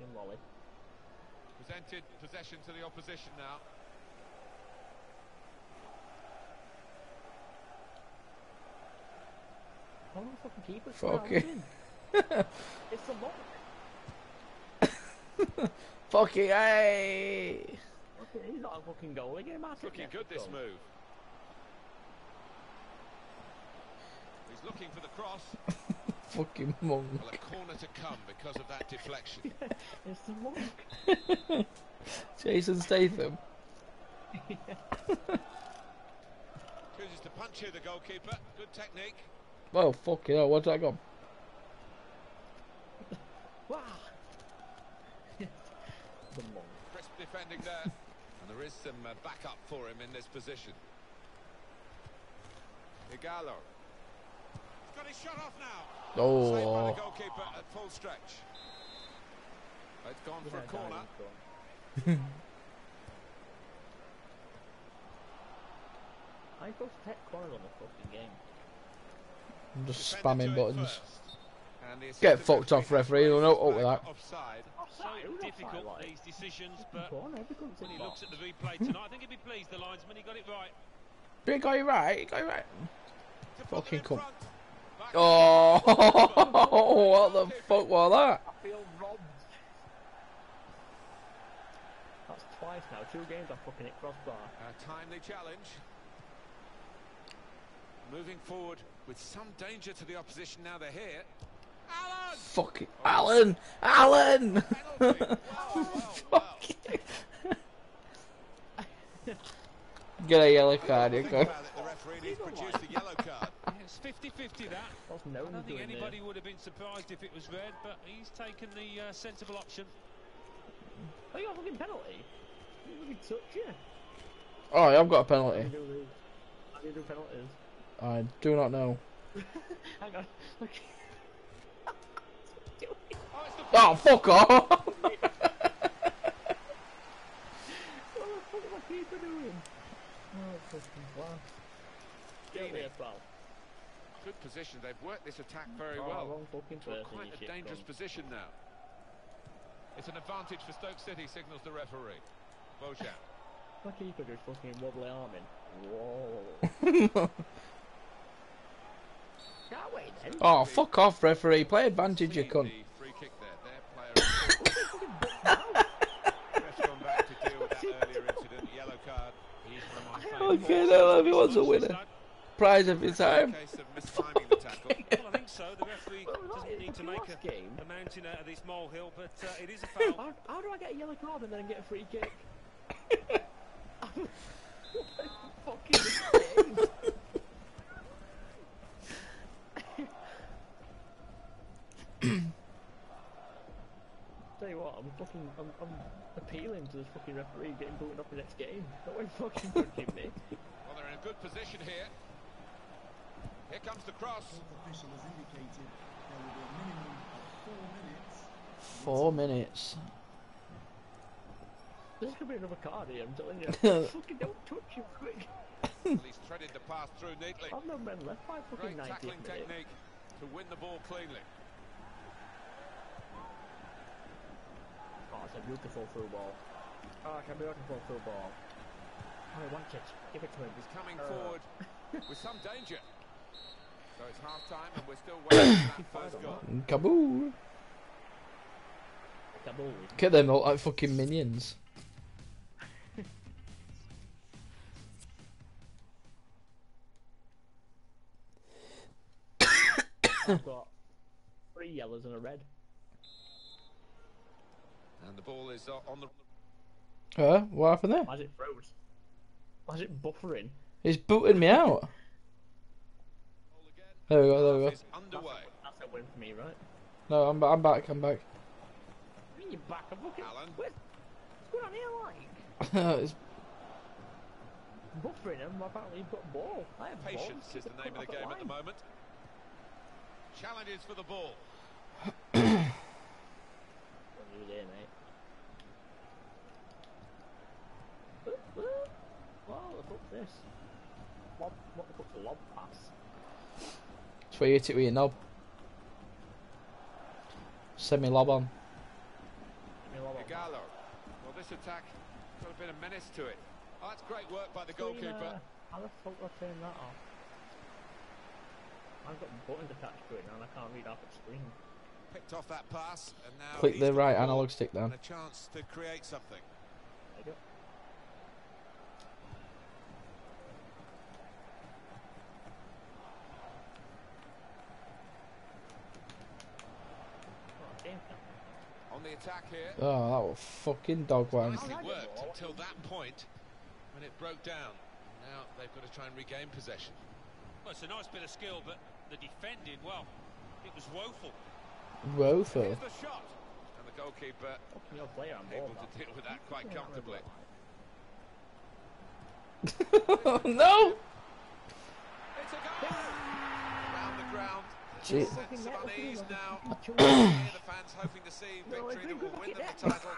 In volley. Presented possession to the opposition now. How the fucking keeper? Fuck it. It's a lock. [laughs] Fucking hey! He's not a fucking goal again, man. Looking good this move. He's looking for the cross. [laughs] Fucking monk. Well, a corner to come because of that deflection. [laughs] It's the lock. [laughs] Jason Statham. [laughs] Chooses to punch here, the goalkeeper. Good technique. Oh fucking hell! Where's that gone? Wow. the monk. Crisp defending there. and there is some uh, backup for him in this position. Ighalo. He's got his shot off now. Oh. Saved by Oh, the goalkeeper at full stretch. It's gone for a corner. [laughs] I supposed to take corners on the fucking game. I'm just spamming buttons. first. And the Get fucked off, referee. has You'll know up with that. Offside. So Offside, who's difficult, like? these decisions, Fucking but corner, when he the looks at the replay [laughs] tonight, I think he'd be pleased the linesman, he got it right. He got you right. He got you right. Fucking them in cunt. Front. Back Oh, [laughs] what the fuck was that? I feel robbed. That's twice twice now. Two games I fucking hit crossbar. A timely challenge. Moving forward with some danger to the opposition now they're here. Alan! Fuck it. Alan! Alan! Penalty! Well, well, well. Get a yellow card, you go. the referee needs to produce the yellow card. Yeah, It's 50-50 that. What's no I don't think doing anybody would have been surprised if it was red, but he's taken the uh, sensible option. there? Oh, you got a fucking penalty. You fucking touch you. Oh, I've got a How do penalty. you do these? How do you do penalties? I do not know. [laughs] Hang on. Look. [laughs] Oh, it's the Oh, fuck off! what the fuck is my keeper doing? Oh, fucking class. Get me as well. Good position. They've worked this attack very Oh, well. wrong fucking To a person, quite a dangerous cunt. position now. It's an advantage for Stoke City, signals the referee. Bojan. My keeper just fucking wobbly arming. [laughs] Whoa. Can't then. oh, fuck off, referee. Play advantage, you cunt. The free kick there. Their player. [laughs] Ref's gone back to deal with that [laughs] earlier incident. Yellow card. He's one of my favourite Okay, no, if he wants a winner. Prize every time. Case of mistiming the. [laughs] Well, so. The referee doesn't need to make a, game. a mountain out of this molehill, but uh, it is a foul. [laughs] How, how do I get a yellow card and then get a free kick? fucking. [laughs] Tell you what, I'm fucking, I'm, I'm appealing to this fucking referee getting booted off the next game. Don't worry, fucking punching me. Well, they're in a good position here. Here comes the cross. official has indicated there will be a minimum of four minutes. Four minutes. This could be another card here, I'm telling you. [laughs] fucking don't touch him quick. Well, he's threaded the pass through neatly. I've no men left by fucking Great 90th tackling minute. technique to win the ball cleanly. Oh, it's a beautiful through ball. Oh, it's a beautiful through ball. Oh, I want it. Give it to him. He's coming Uh, forward with some danger. So it's half time and we're still waiting for that first goal. Kaboo. [coughs] Kabul. Get them look like fucking minions. I've [coughs] got three yellows and a red. And the ball is uh, on the. Huh? What happened there? Why is it froze? Why is it buffering? He's booting me out. Goal again. There we go, there we go. is. That's a win for me, right? No, I'm, I'm back, I'm back. I mean, you're back. I'm fucking. Alan. Where's, what's going on here, like? [laughs] it's, Buffering him, apparently you've got ball. I have balls. Patience is the name of the cunt [laughs] off game at the moment. Challenges for the ball. What are you there, mate? Whoa, the fuck's this? Lob, what the fuck's a lob pass? It's where you hit it with your knob. Semi lob on. Me lob on. Ighalo. Well, this attack got a bit of menace to it. Oh, that's great work by the goalkeeper. Screener. How the fuck do I turn that off? I've got buttons attached to it now and I can't read off the screen. Picked off that pass and now Click the right analog stick down. A chance to create something. There you go. Oh, game plan. On the attack here. Oh, that was fucking dog wank. Nicely I worked don't until that point when it broke down. Now they've got to try and regain possession. Well, it's a nice bit of skill, but the defending, well, it was woeful. Woeful. Here's the shot. And the goalkeeper Fucking your player on ball. able to deal with that quite comfortably. [laughs] no! It's a goal! Around the ground. Gee. Sense of unease now. Here Here the fans hoping to see No, victory it's that will been win good. them the title.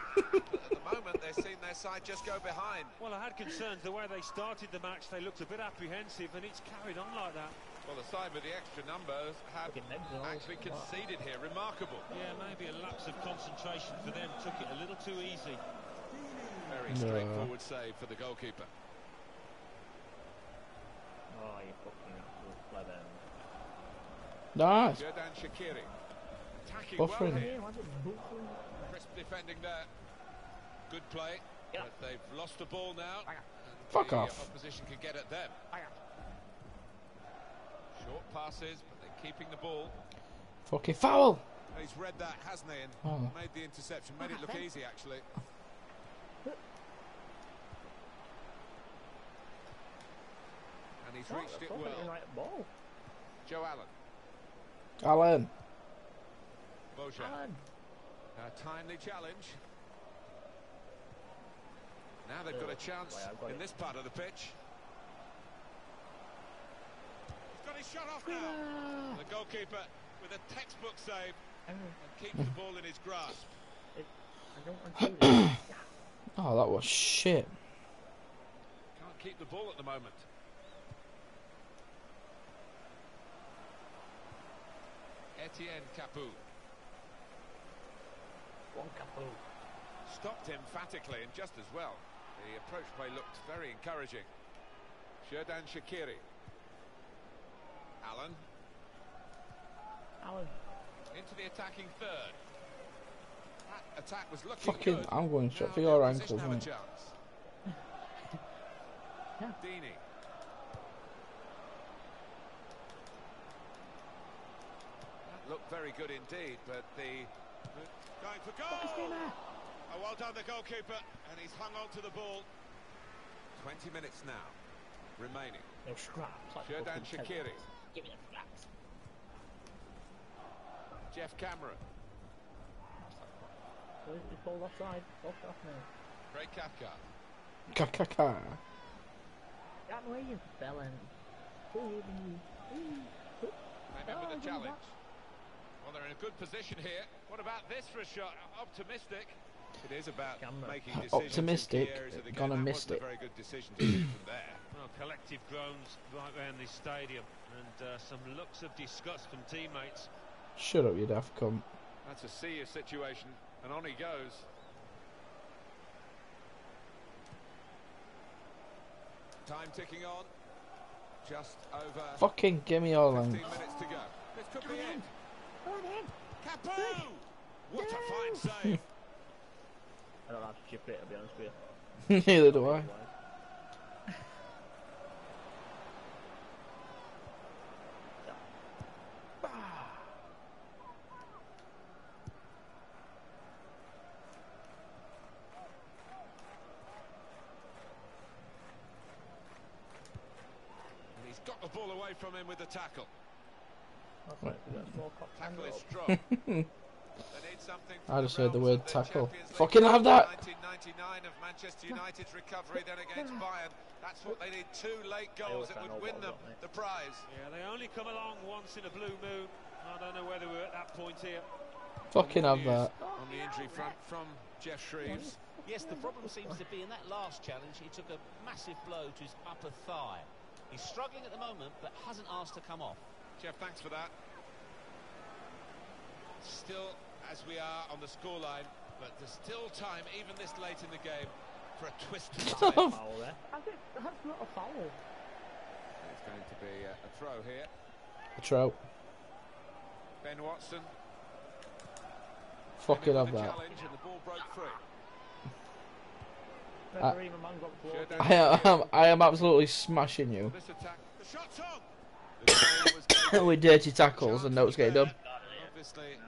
But at the moment, they've seen their side just go behind. Well, I had concerns the way they started the match. They looked a bit apprehensive, and it's carried on like that. Well, the side with the extra numbers have Fucking legs and all. actually conceded here. Remarkable. Yeah, maybe a lapse of concentration for them. Took it a little too easy. Very No. straightforward save for the goalkeeper. Oh, you fucking absolute clever. Nice. Xherdan Shaqiri. Attacking Buffering. well here. Hey, why's it buffering? Crisp defending there. Good play. Yeah. But they've lost the ball now. Fuck the off. opposition can get at them. Short passes, but they're keeping the ball. Fucking foul! He's read that, hasn't he? And Oh. made the interception, made it look easy actually. And he's reached it well. right ball. Joe Allen, Alan. Bojan. Alan. A timely challenge. Now they've got a chance right, I've got in it. this part of the pitch. He's got his shot off now. Ah. The goalkeeper with a textbook save Oh, and keeps the ball in his grasp. I don't want to do [coughs] this. Oh, that was shit. Can't keep the ball at the moment. Etienne Capoue One capoo. stopped emphatically and just as well. The approach play looked very encouraging. Xherdan Shaqiri. Allen Alan. into the attacking third. That attack was looking Fucking, good. I'm going shot Now for your opposition ankles, have a mate. [laughs] Yeah. Deeney. That looked very good indeed, but the going for goal. Oh, well done the goalkeeper, and he's hung on to the ball. 20 minutes now remaining. No scraps. Like Xherdan fucking Shaqiri. tennis. Give me the scraps. Geoff Cameron, So It's ball offside. Offside now. Craig Cathcart. Ka-ka-ka. That way you felon. Baby. Came in Oh, with a good challenge. Luck. Well, they're in a good position here. What about this for a shot? Optimistic. It is about Cameron. making decisions. Optimistic, areas of the gonna miss wasn't a it. very good decision to [clears throat] do from there. Well, collective groans right around this stadium and uh, some looks of disgust from teammates. Shut up, you daft cunt. That's a serious situation, and on he goes. Time ticking on. Just over Fucking give me your 15 minutes to go. This could be it. Capo! What a fine save. [laughs] I don't have to chip it, to be honest with you. [laughs] Neither do I. He's got the ball away from him with the tackle. [laughs] I just heard the word tackle. Fucking have that. of Manchester United's recovery then against Bayern. That's what they need. Two late goals always that would win them the prize. Yeah, they only come along once in a blue moon. I don't know whether we're at that point here. Fucking have that. On the injury front from Geoff Shreeves. Yes, the problem seems to be in that last challenge, he took a massive blow to his upper thigh. He's struggling at the moment, but hasn't asked to come off. Jeff, thanks for that. Still, as we are on the scoreline, but there's still time, even this late in the game, for a twist to [laughs] the. Foul there. That's, not a foul. It's going to be a, a throw here. A trout. Ben Watson. Fucking came in have with a that. challenge and the ball broke free. Referee, my man got towards Xherdan it. I am, I am absolutely smashing you This attack. The shot's on. [coughs] The goal was gained. [coughs] with dirty tackles and notes getting done. Obviously, Nah, getting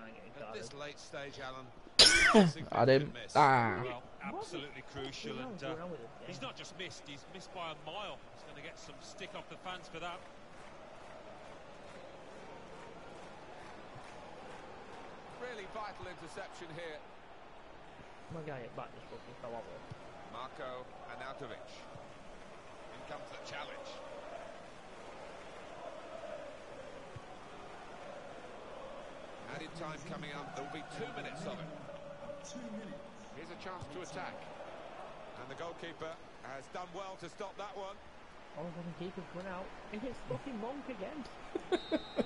at this late stage, Alan. [laughs] I significant didn't. miss. Ah. Well, absolutely crucial, and uh, on with this he's not just missed; he's missed by a mile. He's going to get some stick off the fans for that. Really vital interception here. My guy at back just fucking fell over. Marko Arnautovic. In comes the challenge. Added time coming up. There will be two minutes of it. Here's a chance to attack. And the goalkeeper has done well to stop that one. All of a sudden, keeper's run out. And it's fucking Monk again. [laughs]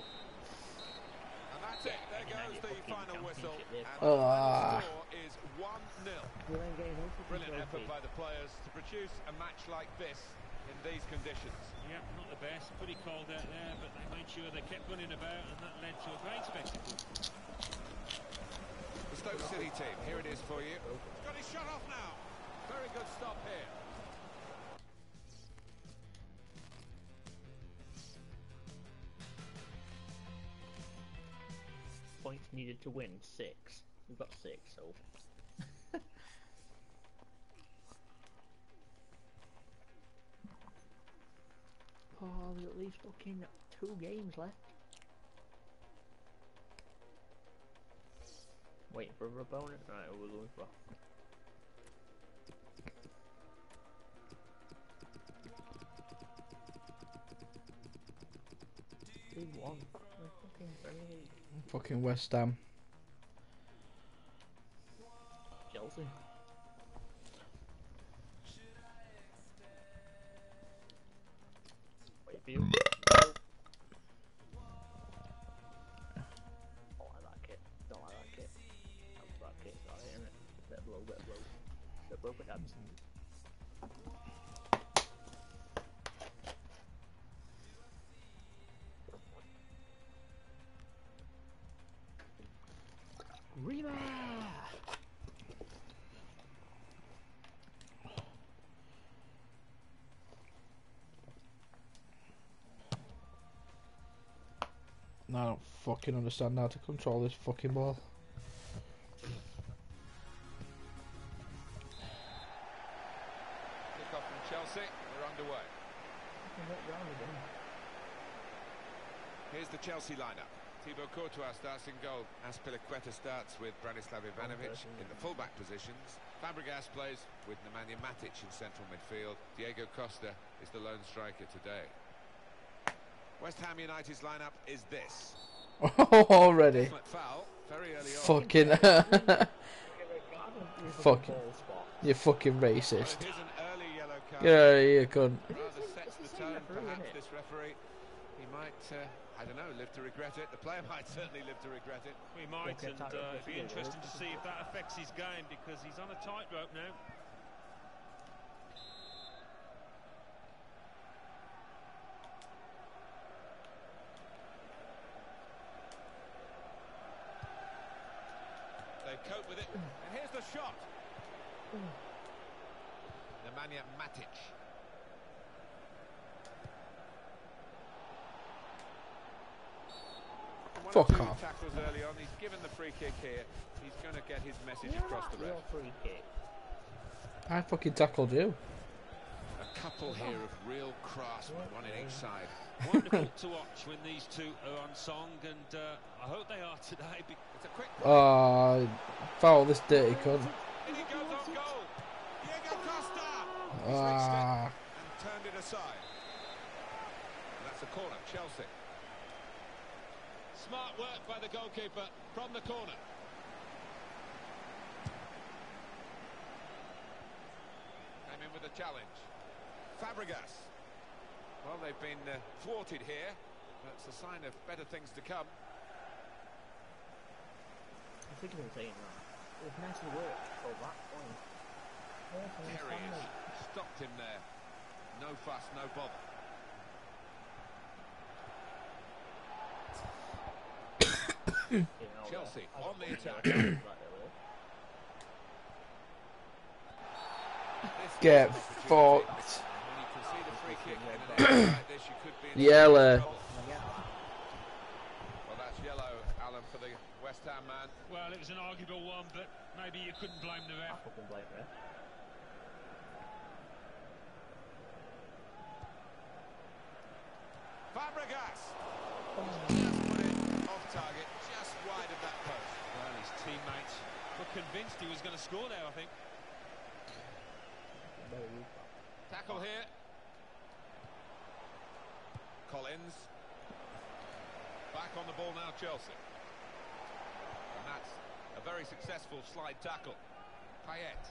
And that's it. There goes the final whistle. And the there. Ah. final score is 1-0. We're then getting out of Brilliant effort by the players to produce a match like this in these conditions. Yeah, not the best. Pretty cold out there, but they made sure they kept running about, and that led to a great spectacle. The Stoke City team, here it is for you. He's Got his shot off now. Very good stop here. Points needed to win six. We've got six, so. Oh, there's at least fucking two games left. Waiting for a opponent? Right, who we're going for. League One. Fucking Fucking West Ham. Chelsea. For oh, you. Don't like that kit. Don't like that kit. That's that kit. Got it it. Bit blow, bit blow. Bit blow for dabs. Fucking understand how to control this fucking ball. Kick off from Chelsea. We're underway. Here's the Chelsea lineup. Thibaut Courtois starts in goal. Azpilicueta starts with Branislav Ivanovic in the fullback positions. Fabregas plays with Nemanja Matic in central midfield. Diego Costa is the lone striker today. West Ham United's lineup is this. [laughs] Already. Excellent foul, very early on. Fucking. [laughs] Fucking. You're fucking racist. it is an early yellow. Get out of here, cunt. Rather sets the tone, referee, perhaps, innit? this referee. He might, uh, I don't know, live to regret it. The player [laughs] might certainly live to regret it. We might, and uh, it'd be interesting to see if that affects his game because he's on a tightrope now. They cope with it. And here's the shot. Nemanja Matic. One or Fuck two off. tackles early on. He's given the free kick here. He's going to get his message across the Your ref. free kick. I fucking tackled you. A couple here of real craftsmen, one in each side. [laughs] Wonderful to watch when these two are on song, and uh, I hope they are today. It's a quick Oh, foul this dirty cunt. And he goes on goal. Diego Costa. He's reached Ah, and turned it aside. And that's a corner, Chelsea. Smart work by the goalkeeper from the corner. Came in with a challenge. Fabregas. Well, they've been uh, thwarted here. That's a sign of better things to come. I think I've been saying that. It was nice to work for that point. I There he is. Stopped him there. No fuss, no bother. You know, Chelsea mm. on the attack. yellow cards [coughs] right earlier. This Get is fucked. When you can see the free kick in an area [coughs] like this, you could be in Yellow. trouble. I get that. Well, that's yellow, Alan, for the West Ham man. well, it was an arguable one, but maybe you couldn't blame the I ref. fucking blame ref. Fabregas. Just off target, just wide of that post. Well, his teammates were convinced he was going to score there, I think. Tackle here. Collins. Back on the ball now, Chelsea. And that's a very successful slide tackle. Payet.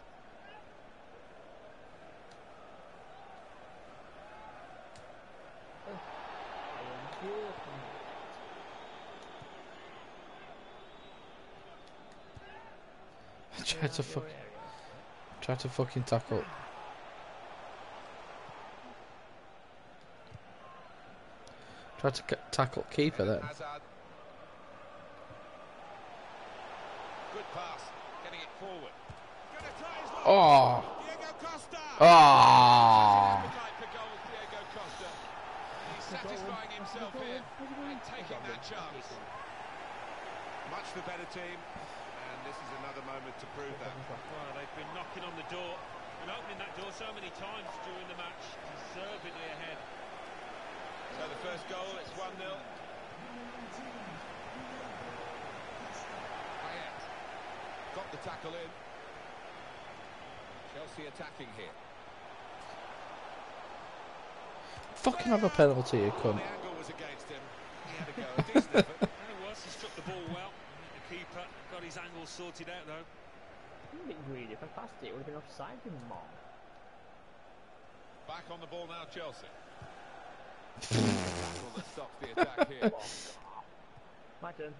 Oh, try to fuck, try to fucking tackle. Try to c- tackle keeper then. Hazard. Good pass, getting it forward. Gonna try his luck. Oh, Diego Ah. Appetite for goals, Diego Costa. He's satisfying himself here and taking that chance. Much the better team, and this is another moment to prove that. Well, they've been knocking on the door and opening that door so many times during the match, deservedly ahead. So the first goal, it's 1-0. Payet got the tackle in. Chelsea attacking here. Fucking have a penalty, you cunt. the angle was against him. He had a go, [laughs] a decent effort. Was, he struck the ball well. The keeper got his angle sorted out though. I'm a bit greedy. If I passed it, it would have been offside with mom. Back on the ball now, Chelsea. Tackle that stops the attack here. [laughs] Ah. My turn.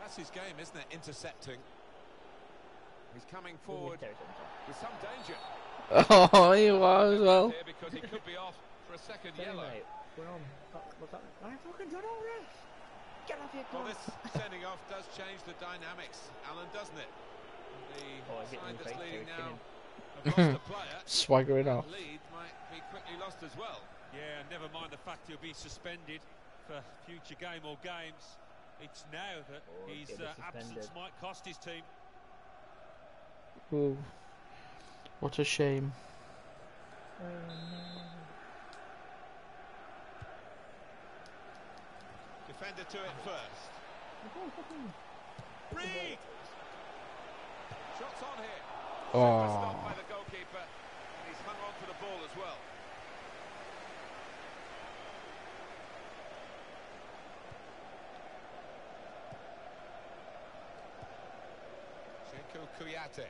That's his game, isn't it? Intercepting. He's coming forward with some danger. [laughs] Oh, he was well. Here because he could be off for a second Sorry, yellow. mate. What's on? What's that? I fucking done all this. Get off your Well, this [laughs] sending off does change the dynamics, Alan, doesn't it? The Oh, side that's face leading now have lost a [laughs] player. Swaggering That off. lead might be quickly lost as well. Yeah, never mind the fact he'll be suspended for future game or games. It's now that Oh, his uh, absence might cost his team. Ooh. What a shame. Defender to it first. Reid! Shots on here. Oh. stop by the goalkeeper. And he's hung on to the ball as well. Cheikhou Kouyaté.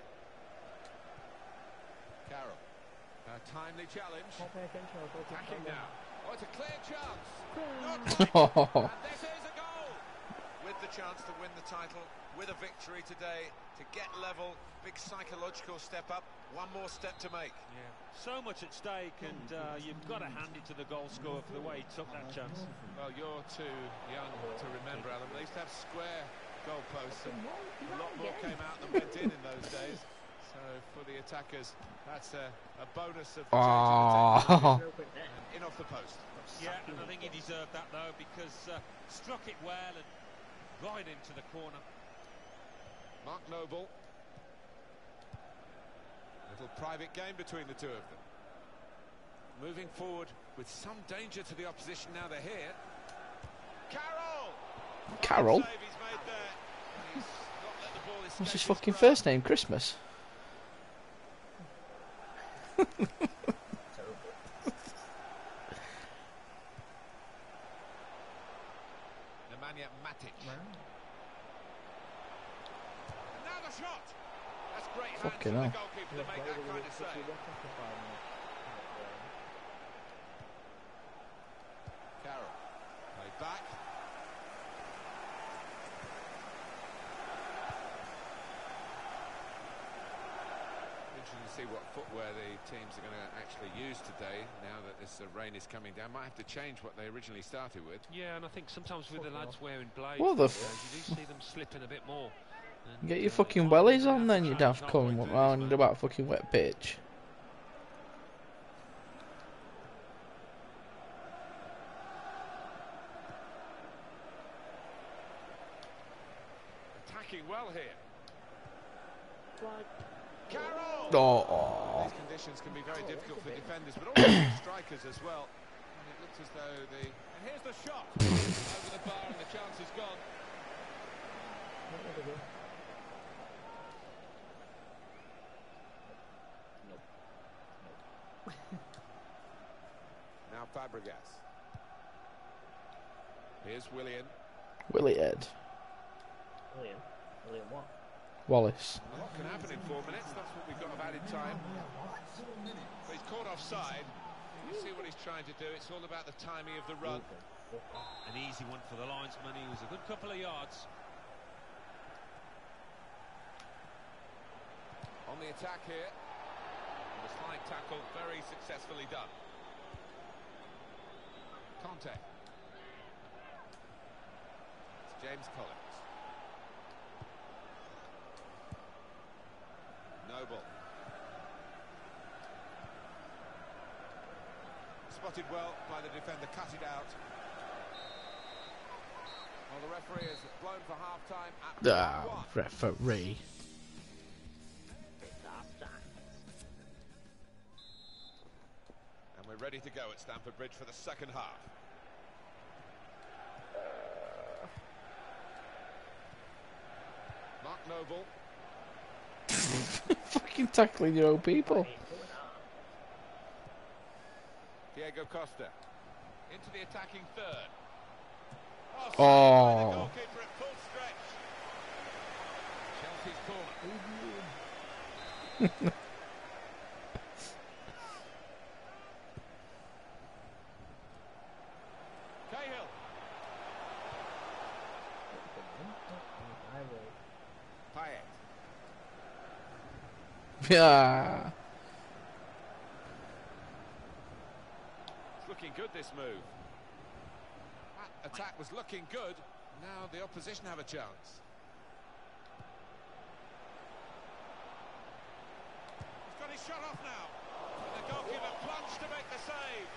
Carroll. A timely challenge. Don't pay attention. I'll go to Attacking now. Oh, it's a clear chance. [laughs] Not quite. Oh. And this is a goal! With the chance to win the title, with a victory today, to get level, big psychological step up, one more step to make. Yeah, so much at stake, and uh, you've got to hand it to the goal scorer for the way he took that chance. Well, you're too young to remember, Alan. They used to have square goalposts, and a lot more came out than went in in those days. So for the attackers, that's a, a bonus of Oh. of the technique. [laughs] And in off the post. Yeah, and I think he deserved that though because uh, struck it well and right into the corner. Mark Noble. Little private game between the two of them. Moving forward with some danger to the opposition now they're here. Carroll! Carroll? Save he's made there. He's not let the ball What's his his fucking first name? Christmas. Nemanja Matic. Now the shot! That's great hands Fucking from the hell. goalkeeper to make that kind of save. Carroll. Played back. Interesting to see what footwear the teams are going to actually use today now that this uh, rain is coming down. Might have to change what they originally started with. Yeah, and I think sometimes with the lads wearing blades, What the these days, you do see them slipping a bit more. And, Get your uh, fucking it might be wellies on then, you change daft halfway cunt. through What round about fucking wet bitch. Attacking well here. Carroll! Oh. These conditions can be very difficult for defenders, but also [coughs] strikers as well. And it looks as though the... And here's the shot! Over the bar and the chance is gone. [laughs] Now Fabregas. Here's Willian. Willie Ed. William. William what? Wallace. A lot can happen in four minutes. That's what we've got of added time. But he's caught offside. You see what he's trying to do. It's all about the timing of the run. An easy one for the linesman. He was a good couple of yards. On the attack here. And the slide tackle very successfully done. Kanté. It's James Collins. Noble. Spotted well by the defender, cut it out. Well, the referee has blown for half-time at Ah, 1. referee. It's half time. And we're ready to go at Stamford Bridge for the second half. Mark Noble. [laughs] Fucking tackling your own people. Hey, going on. Diego Costa. Into the attacking third. Oh, Oh. by the goalkeeper at full stretch. Chelsea's corner. [laughs] Cahill. I will. Payet. It's looking good, this move. That attack was looking good. Now the opposition have a chance. He's got his shot off now. And the goalkeeper plunged to make the save.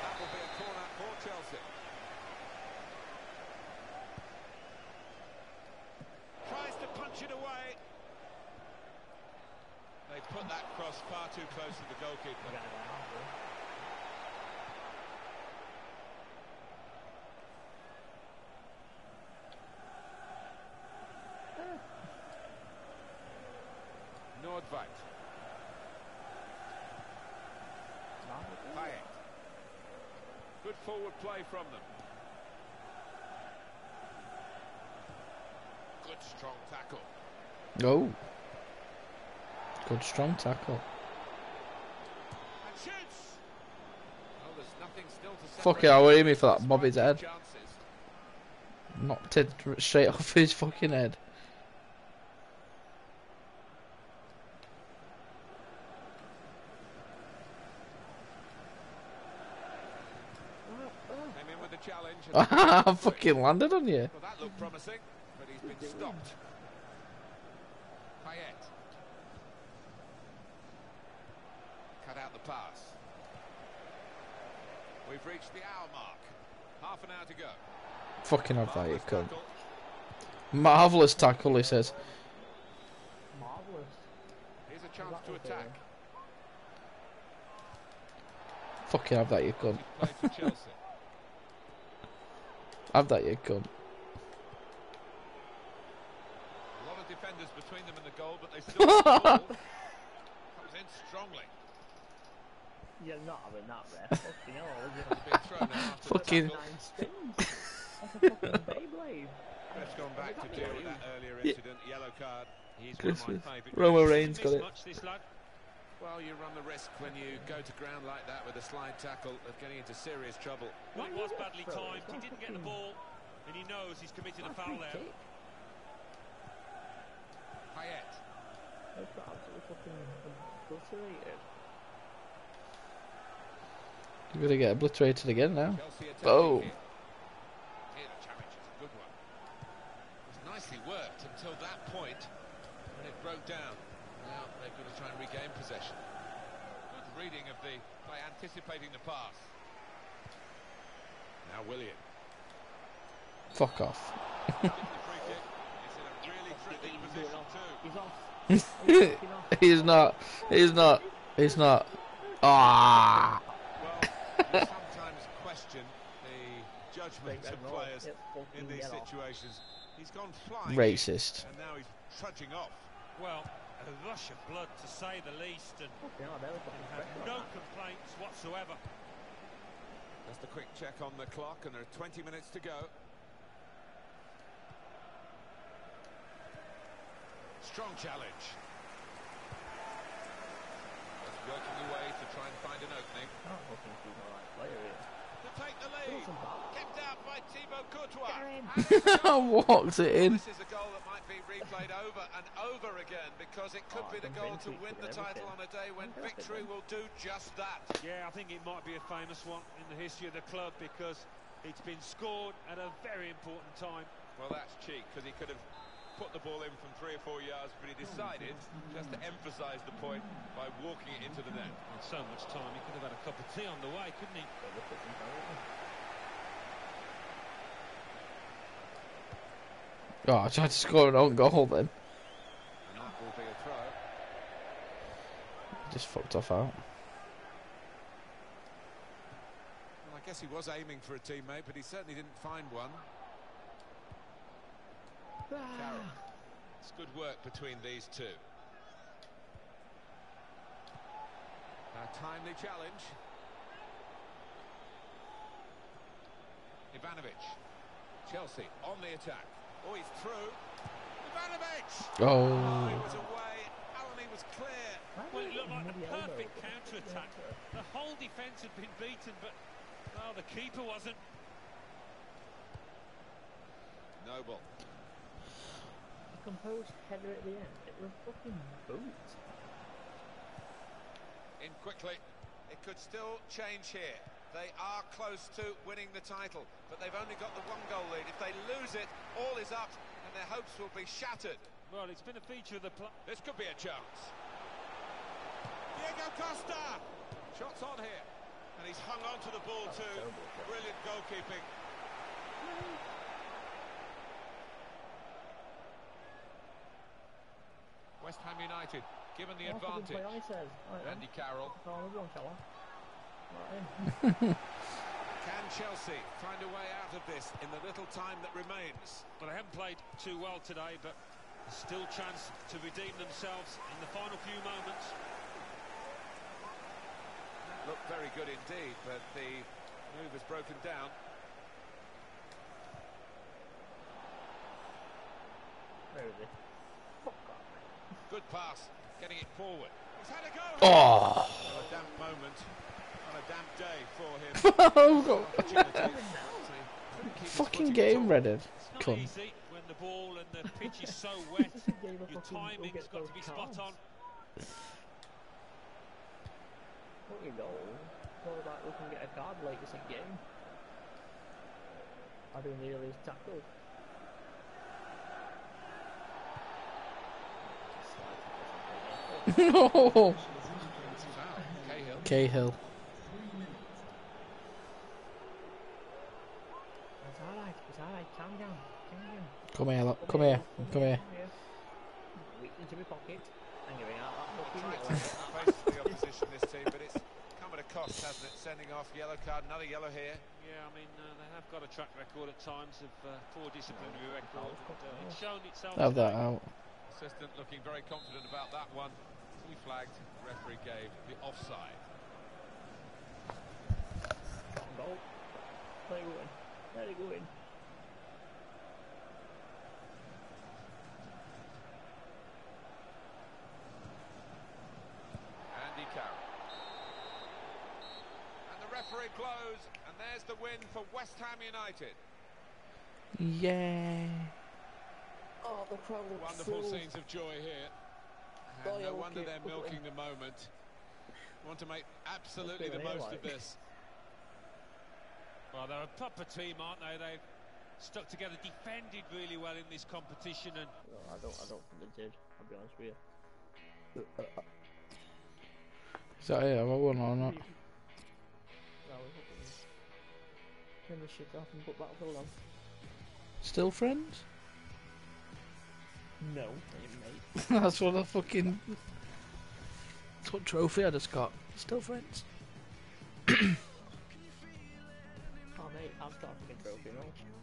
That will be a corner for Chelsea. Tries to punch it away. They put that cross far too close to the goalkeeper. We got it out. Nordtveit. Payet. Good forward play from them. Good strong tackle. Oh. Good strong tackle. And shoots! Well, there's nothing still to Fuck separate it, I were the aiming for that two Bobby's head. chances. Knocked it straight [laughs] off his fucking head. Came in with the challenge. and- I fucking landed on you. Well, that looked promising, but he's been stopped. Payet. Cut out the pass. We've reached the hour mark. Half an hour to go. Fucking have that, you Marvellous cunt. Marvellous tackle, he says. Marvellous. Here's a chance to attack. Fucking have that, you cunt. Play. Have that, you cunt. A lot of defenders between them and the goal, but they still [laughs] have the ball. Comes in strongly. You're not having that, ref. Fucking hell, is it? Been thrown out after the Fucking- tackle. Nine [laughs] spins. That's a [laughs] fucking Beyblade. Ref's gone back to deal with that earlier incident. Yellow card. He's one of my Christmas. favourite. Romo. Reigns got it. Much, this lad. Well, you run the risk when you go to ground like that with a slide tackle of getting into serious trouble. Well, it was badly timed. He didn't get the ball, and he knows he's committed a foul free there. kick. Payet. That's absolutely fucking obliterated. You're gonna get obliterated again now. Chelsea attacking Oh. here. Here, the challenge is a good one. It was nicely worked until that point when it broke down. Now they've got to try and regain possession. Good reading of the play, anticipating the pass. Now William. Fuck off. Gives the free kick. It's in a really tricky He's position going off. too. He's off. [laughs] He's fucking off. he's not. He's not. He's not. Ah. Well, you sometimes question the judgment of players in these get off. situations. He's gone flying. Racist. And now he's trudging off. Well, a rush of blood to say the least, and Fucking hell, they were fucking had pressure on no complaints whatsoever. Just a quick check on the clock, and there are 20 minutes to go. Strong challenge. Just working away to try and find an opening. I don't fucking see the right player here. To take the lead. Kept out by Thibaut Courtois. Get him. And it's [laughs] a I goal. walked it in. This is a goal that might be replayed over and over again because it could Oh, be the goal to win the title on a day when victory will do just that. Yeah, I think it might be a famous one in the history of the club because it's been scored at a very important time. Well, that's cheek because he could have put the ball in from three or four yards, but he decided just to emphasise the point by walking it into the net. And so much time, he could have had a cup of tea on the way, couldn't he? Oh, I tried to score an own goal then. And that will be a throw. Just fucked off out. Well, I guess he was aiming for a teammate, but he certainly didn't find one. Carroll. It's good work between these two. A timely challenge. Ivanovic. Chelsea on the attack. Oh, he's through. Ivanovic! Oh, oh he Oh, was away. Allen was clear. Well, it looked like a perfect counter-attack. The whole defence had been beaten, but, well, the keeper wasn't. Noble. Composed header at the end. It was fucking boot. in quickly. It could still change here. They are close to winning the title, but they've only got the one goal lead. If they lose it, all is up and their hopes will be shattered. Well, it's been a feature of the play. This could be a chance. Diego Costa! Shots on here. And he's hung on to the ball That's too. terrible shot. Brilliant goalkeeping. West Ham United given the advantage. Play, I says. Right, Andy Carroll. Everyone, fella. Right. [laughs] Can Chelsea find a way out of this in the little time that remains? Well, they haven't played too well today, but there's still chance to redeem themselves in the final few moments. Looked very good indeed, but the move has broken down. Where is he? Fuck off. Good pass, getting it forward. He's had a go. oh, On a damp moment, on a damp day for him. [laughs] oh Opportunity. Couldn't keep his fucking game at all. ready. It's not Come. easy when the ball and the [laughs] pitch is so wet. Your fucking- who timing's gets got to those be spot cards? on. Fucking goal. All about we can get a card late this game. I do the earliest tackle. no, Foul. Cahill. Cahill. It's alright, it's alright, calm down, [laughs] calm down. Come here, look. Come here. Come here. Reach into my pocket and giving out that fucking Tried to yellow. the opposition this team, but it's come at a cost, hasn't it? Sending off yellow card, another yellow here. Yeah, I mean, uh, they have got a track record at times of uh, poor disciplinary record. And, uh, it's shown itself. Have that out. Assistant looking very confident about that one. He flagged, referee gave the offside. Goal. Let it go in. Let it go in. Andy Carroll. And the referee blows, and there's the win for West Ham United. Yeah. Oh, the crowd looks Wonderful so... scenes of joy here. And no wonder they're [laughs] milking the moment. Want to make absolutely the most of this. Well, they're a proper team, aren't they? They've stuck together, defended really well in this competition, and No, I don't, I don't think they did, I'll be honest with you. Is that it? Have I won or not? No, we fucking... Turn the shit off and put Battlefield on. Still friends? No, mate. [laughs] That's what I fucking. That's what trophy I just got. Still friends? [coughs] Oh, mate, I've got a fucking trophy, friends.